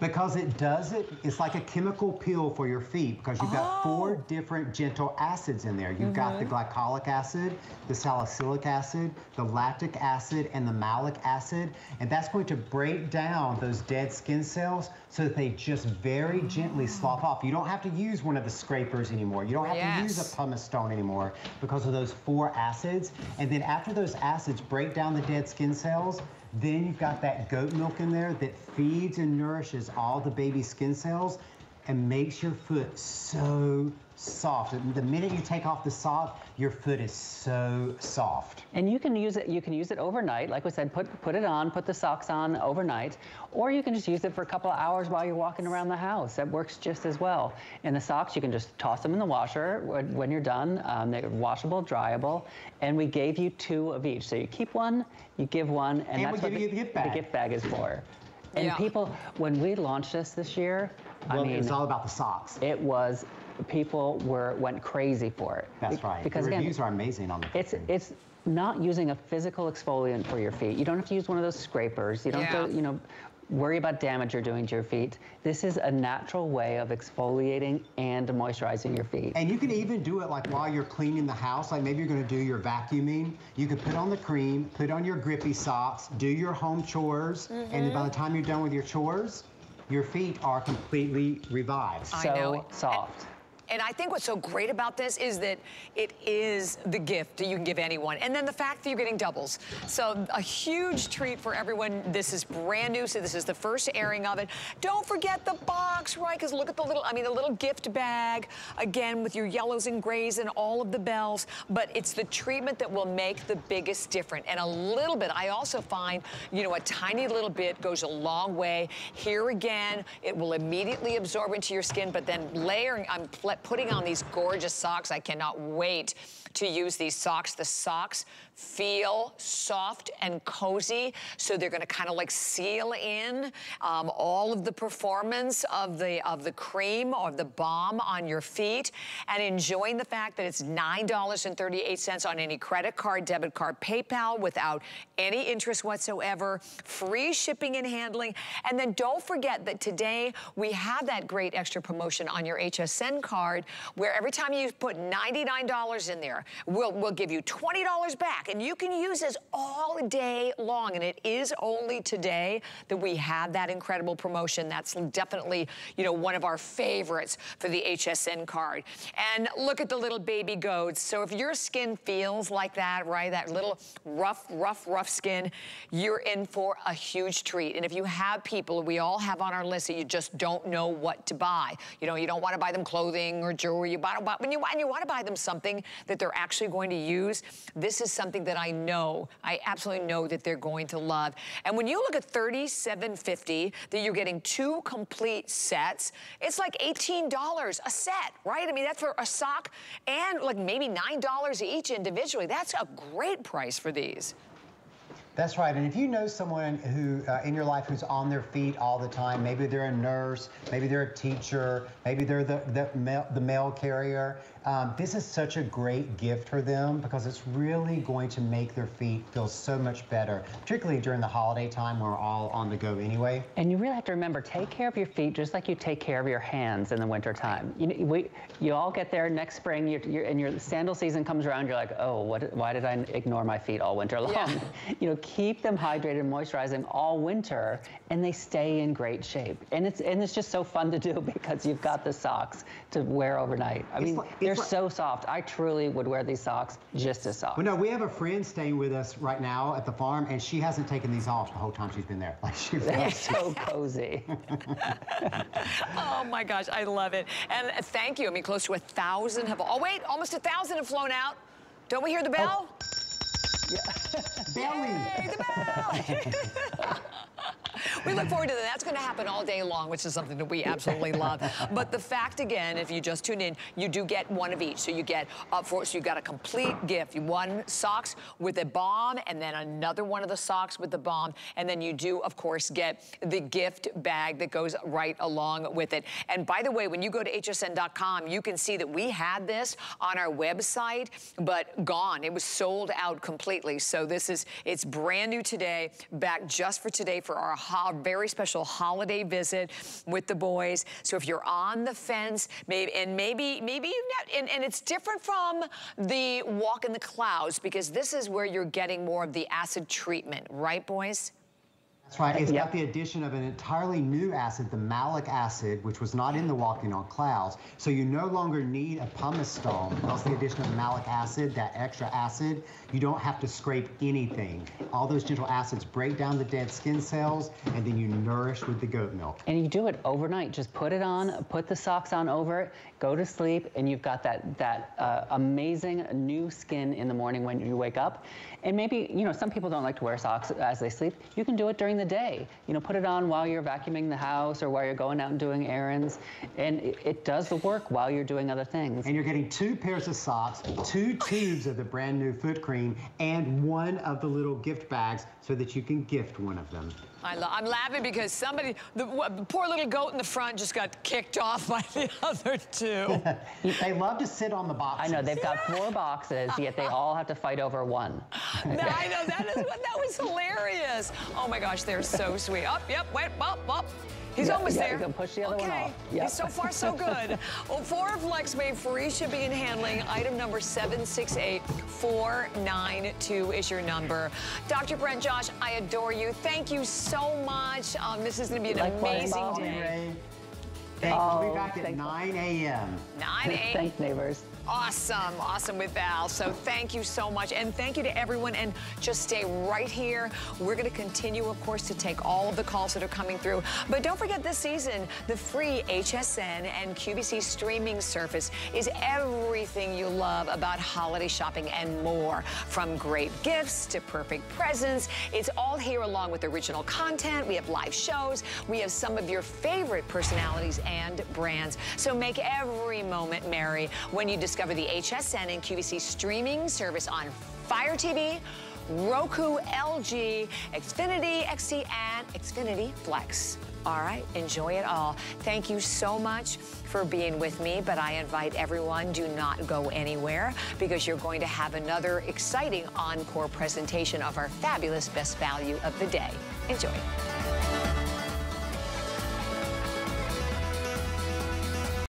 S2: Because it does it, it's like a chemical peel for your feet because you've got four different gentle acids in there. You've got the
S1: Mm-hmm.
S2: glycolic acid, the salicylic acid, the lactic acid, and the malic acid. And that's going to break down those dead skin cells so that they just very gently slough off. You don't have to use one of the scrapers anymore. You don't have to use a pumice stone anymore because of those four acids. And then after those acids break down the dead skin cells, then you've got that goat milk in there that feeds and nourishes all the baby skin cells. And makes your foot so soft. The minute you take off the sock, your foot is so soft.
S3: And you can use it. You can use it overnight. Like we said, put put it on, put the socks on overnight, or you can just use it for a couple of hours while you're walking around the house. That works just as well. And the socks, you can just toss them in the washer when, you're done. Um, they're washable, dryable, and we gave you two of each. So you keep one, you give one, and,
S2: And
S3: that's what the,
S2: the gift bag.
S3: the gift bag is for. And
S1: Yeah.
S3: people, when we launched this this year,
S2: Well,
S3: I mean,
S2: it was all about the socks.
S3: it was people were went crazy for it.
S2: That's right.
S3: Because
S2: the
S3: again,
S2: reviews are amazing on the
S3: it's
S2: Picture.
S3: it's not using a physical exfoliant for your feet. You don't have to use one of those scrapers. You don't have to, you know, worry about damage you're doing to your feet. This is a natural way of exfoliating and moisturizing your feet.
S2: And you can even do it like while you're cleaning the house. Like maybe you're going to do your vacuuming. You could put on the cream, put on your grippy socks, do your home chores, and
S1: Mm-hmm.
S2: then by the time you're done with your chores, your feet are completely revived.
S1: I
S3: so
S1: know.
S3: soft.
S1: And I think what's so great about this is that it is the gift that you can give anyone. And then the fact that you're getting doubles. So a huge treat for everyone. This is brand new, so this is the first airing of it. Don't forget the box, right? Because look at the little, I mean, the little gift bag, again, with your yellows and grays and all of the bells. But it's the treatment that will make the biggest difference. And a little bit, I also find, you know, a tiny little bit goes a long way. Here again, it will immediately absorb into your skin, but then layering, I'm putting on these gorgeous socks. I cannot wait to use these socks. The socks feel soft and cozy, so they're gonna kind of like seal in um, all of the performance of the of the cream or the balm on your feet, and enjoying the fact that it's nine dollars and thirty-eight cents on any credit card, debit card, PayPal, without any interest whatsoever, free shipping and handling, and then don't forget that today we have that great extra promotion on your HSN card, where every time you put ninety-nine dollars in there, we'll we'll give you twenty dollars back, and you can use this all day long. And it is only today that we have that incredible promotion. That's definitely, you know, one of our favorites for the HSN card. And look at the little baby goats. So if your skin feels like that, right, that little rough, rough, rough skin, you're in for a huge treat. And if you have people, we all have on our list that you just don't know what to buy. You know, you don't want to buy them clothing or jewelry. You buy, buy when you and you want to buy them something that they're actually going to use. This is something that I know, I absolutely know that they're going to love. And when you look at 37.50, that you're getting two complete sets, it's like $18 a set, right? I mean, that's for a sock and like maybe $9 each individually. That's a great price for these.
S2: That's right. And if you know someone who uh, in your life who's on their feet all the time, maybe they're a nurse, maybe they're a teacher, maybe they're the the mail, the mail carrier. Um, this is such a great gift for them because it's really going to make their feet feel so much better, particularly during the holiday time when we're all on the go anyway.
S3: And you really have to remember, take care of your feet just like you take care of your hands in the wintertime. You, know, we, you all get there next spring, you're, you're, and your sandal season comes around, you're like, oh, what, why did I ignore my feet all winter long?
S1: Yeah.
S3: you know, keep them hydrated and moisturize them all winter, and they stay in great shape. And it's, and it's just so fun to do because you've got the socks to wear overnight. I
S2: It's
S3: mean,
S2: like-
S3: they're
S2: like-
S3: so soft. I truly would wear these socks just as soft.
S2: But no, we have a friend staying with us right now at the farm, and she hasn't taken these off the whole time she's been there. Like she
S3: They're so cozy.
S1: Oh my gosh, I love it. And thank you. I mean, close to a thousand have, oh wait, almost a thousand have flown out. Don't we hear the oh, bell?
S2: Belly.
S1: Hey, the bell! we look forward to that. That's going to happen all day long, which is something that we absolutely love. But the fact, again, if you just tune in, you do get one of each. So you get up for so you got a complete gift. You one socks with a bomb, and then another one of the socks with the bomb, and then you do, of course, get the gift bag that goes right along with it. And by the way, when you go to hsn.com, you can see that we had this on our website, but gone. It was sold out completely. So this is it's brand new today, back just for today for our ho- very special holiday visit with the boys. So if you're on the fence, maybe and maybe maybe you've not, and, and it's different from the walk in the clouds because this is where you're getting more of the acid treatment, right, boys?
S2: That's right. It's
S3: Yep.
S2: got the addition of an entirely new acid, the malic acid, which was not in the Walking on Clouds. So you no longer need a pumice stone because the addition of malic acid, that extra acid, you don't have to scrape anything. All those gentle acids break down the dead skin cells, and then you nourish with the goat milk.
S3: And you do it overnight. Just put it on, put the socks on over it, go to sleep, and you've got that that uh, amazing new skin in the morning when you wake up. And maybe you know some people don't like to wear socks as they sleep. You can do it during the day. You know, put it on while you're vacuuming the house or while you're going out and doing errands, and it, it does the work while you're doing other things.
S2: And you're getting two pairs of socks, two tubes of the brand new foot cream, and one of the little gift bags so that you can gift one of them.
S1: I lo- I'm laughing because somebody, the, wh- poor little goat in the front just got kicked off by the other two.
S2: They love to sit on the boxes.
S3: I know they've got four boxes, yet they all have to fight over one.
S1: No, I know that is that was hilarious. Oh my gosh, they're so sweet. Up, yep, wait, up, up. He's
S3: Yeah,
S1: almost
S3: yeah,
S1: there.
S3: you can push the other
S1: okay.
S3: one off. Yep.
S1: He's so far so good. well, for FlexMate free shipping and handling, item number 768492 is your number. Dr. Brent Josh, I adore you. Thank you so much. Um, this is going to be an
S3: Likewise,
S1: amazing
S3: Bob.
S1: day.
S2: Ray. Thanks. we'll
S3: Oh,
S2: be back at
S3: thank-
S2: 9 a.m.
S1: 9 8.
S3: Thanks, neighbors.
S1: Awesome, awesome with Val. So thank you so much. And thank you to everyone. And just stay right here. We're going to continue, of course, to take all of the calls that are coming through. But don't forget this season, the free HSN and QVC streaming service is everything you love about holiday shopping and more. From great gifts to perfect presents, it's all here along with original content. We have live shows. We have some of your favorite personalities and brands. So make every moment merry when you discover the HSN and QVC streaming service on Fire TV, Roku, LG, Xfinity XC, and Xfinity Flex. All right, enjoy it all. Thank you so much for being with me, but I invite everyone, do not go anywhere because you're going to have another exciting encore presentation of our fabulous best value of the day. Enjoy.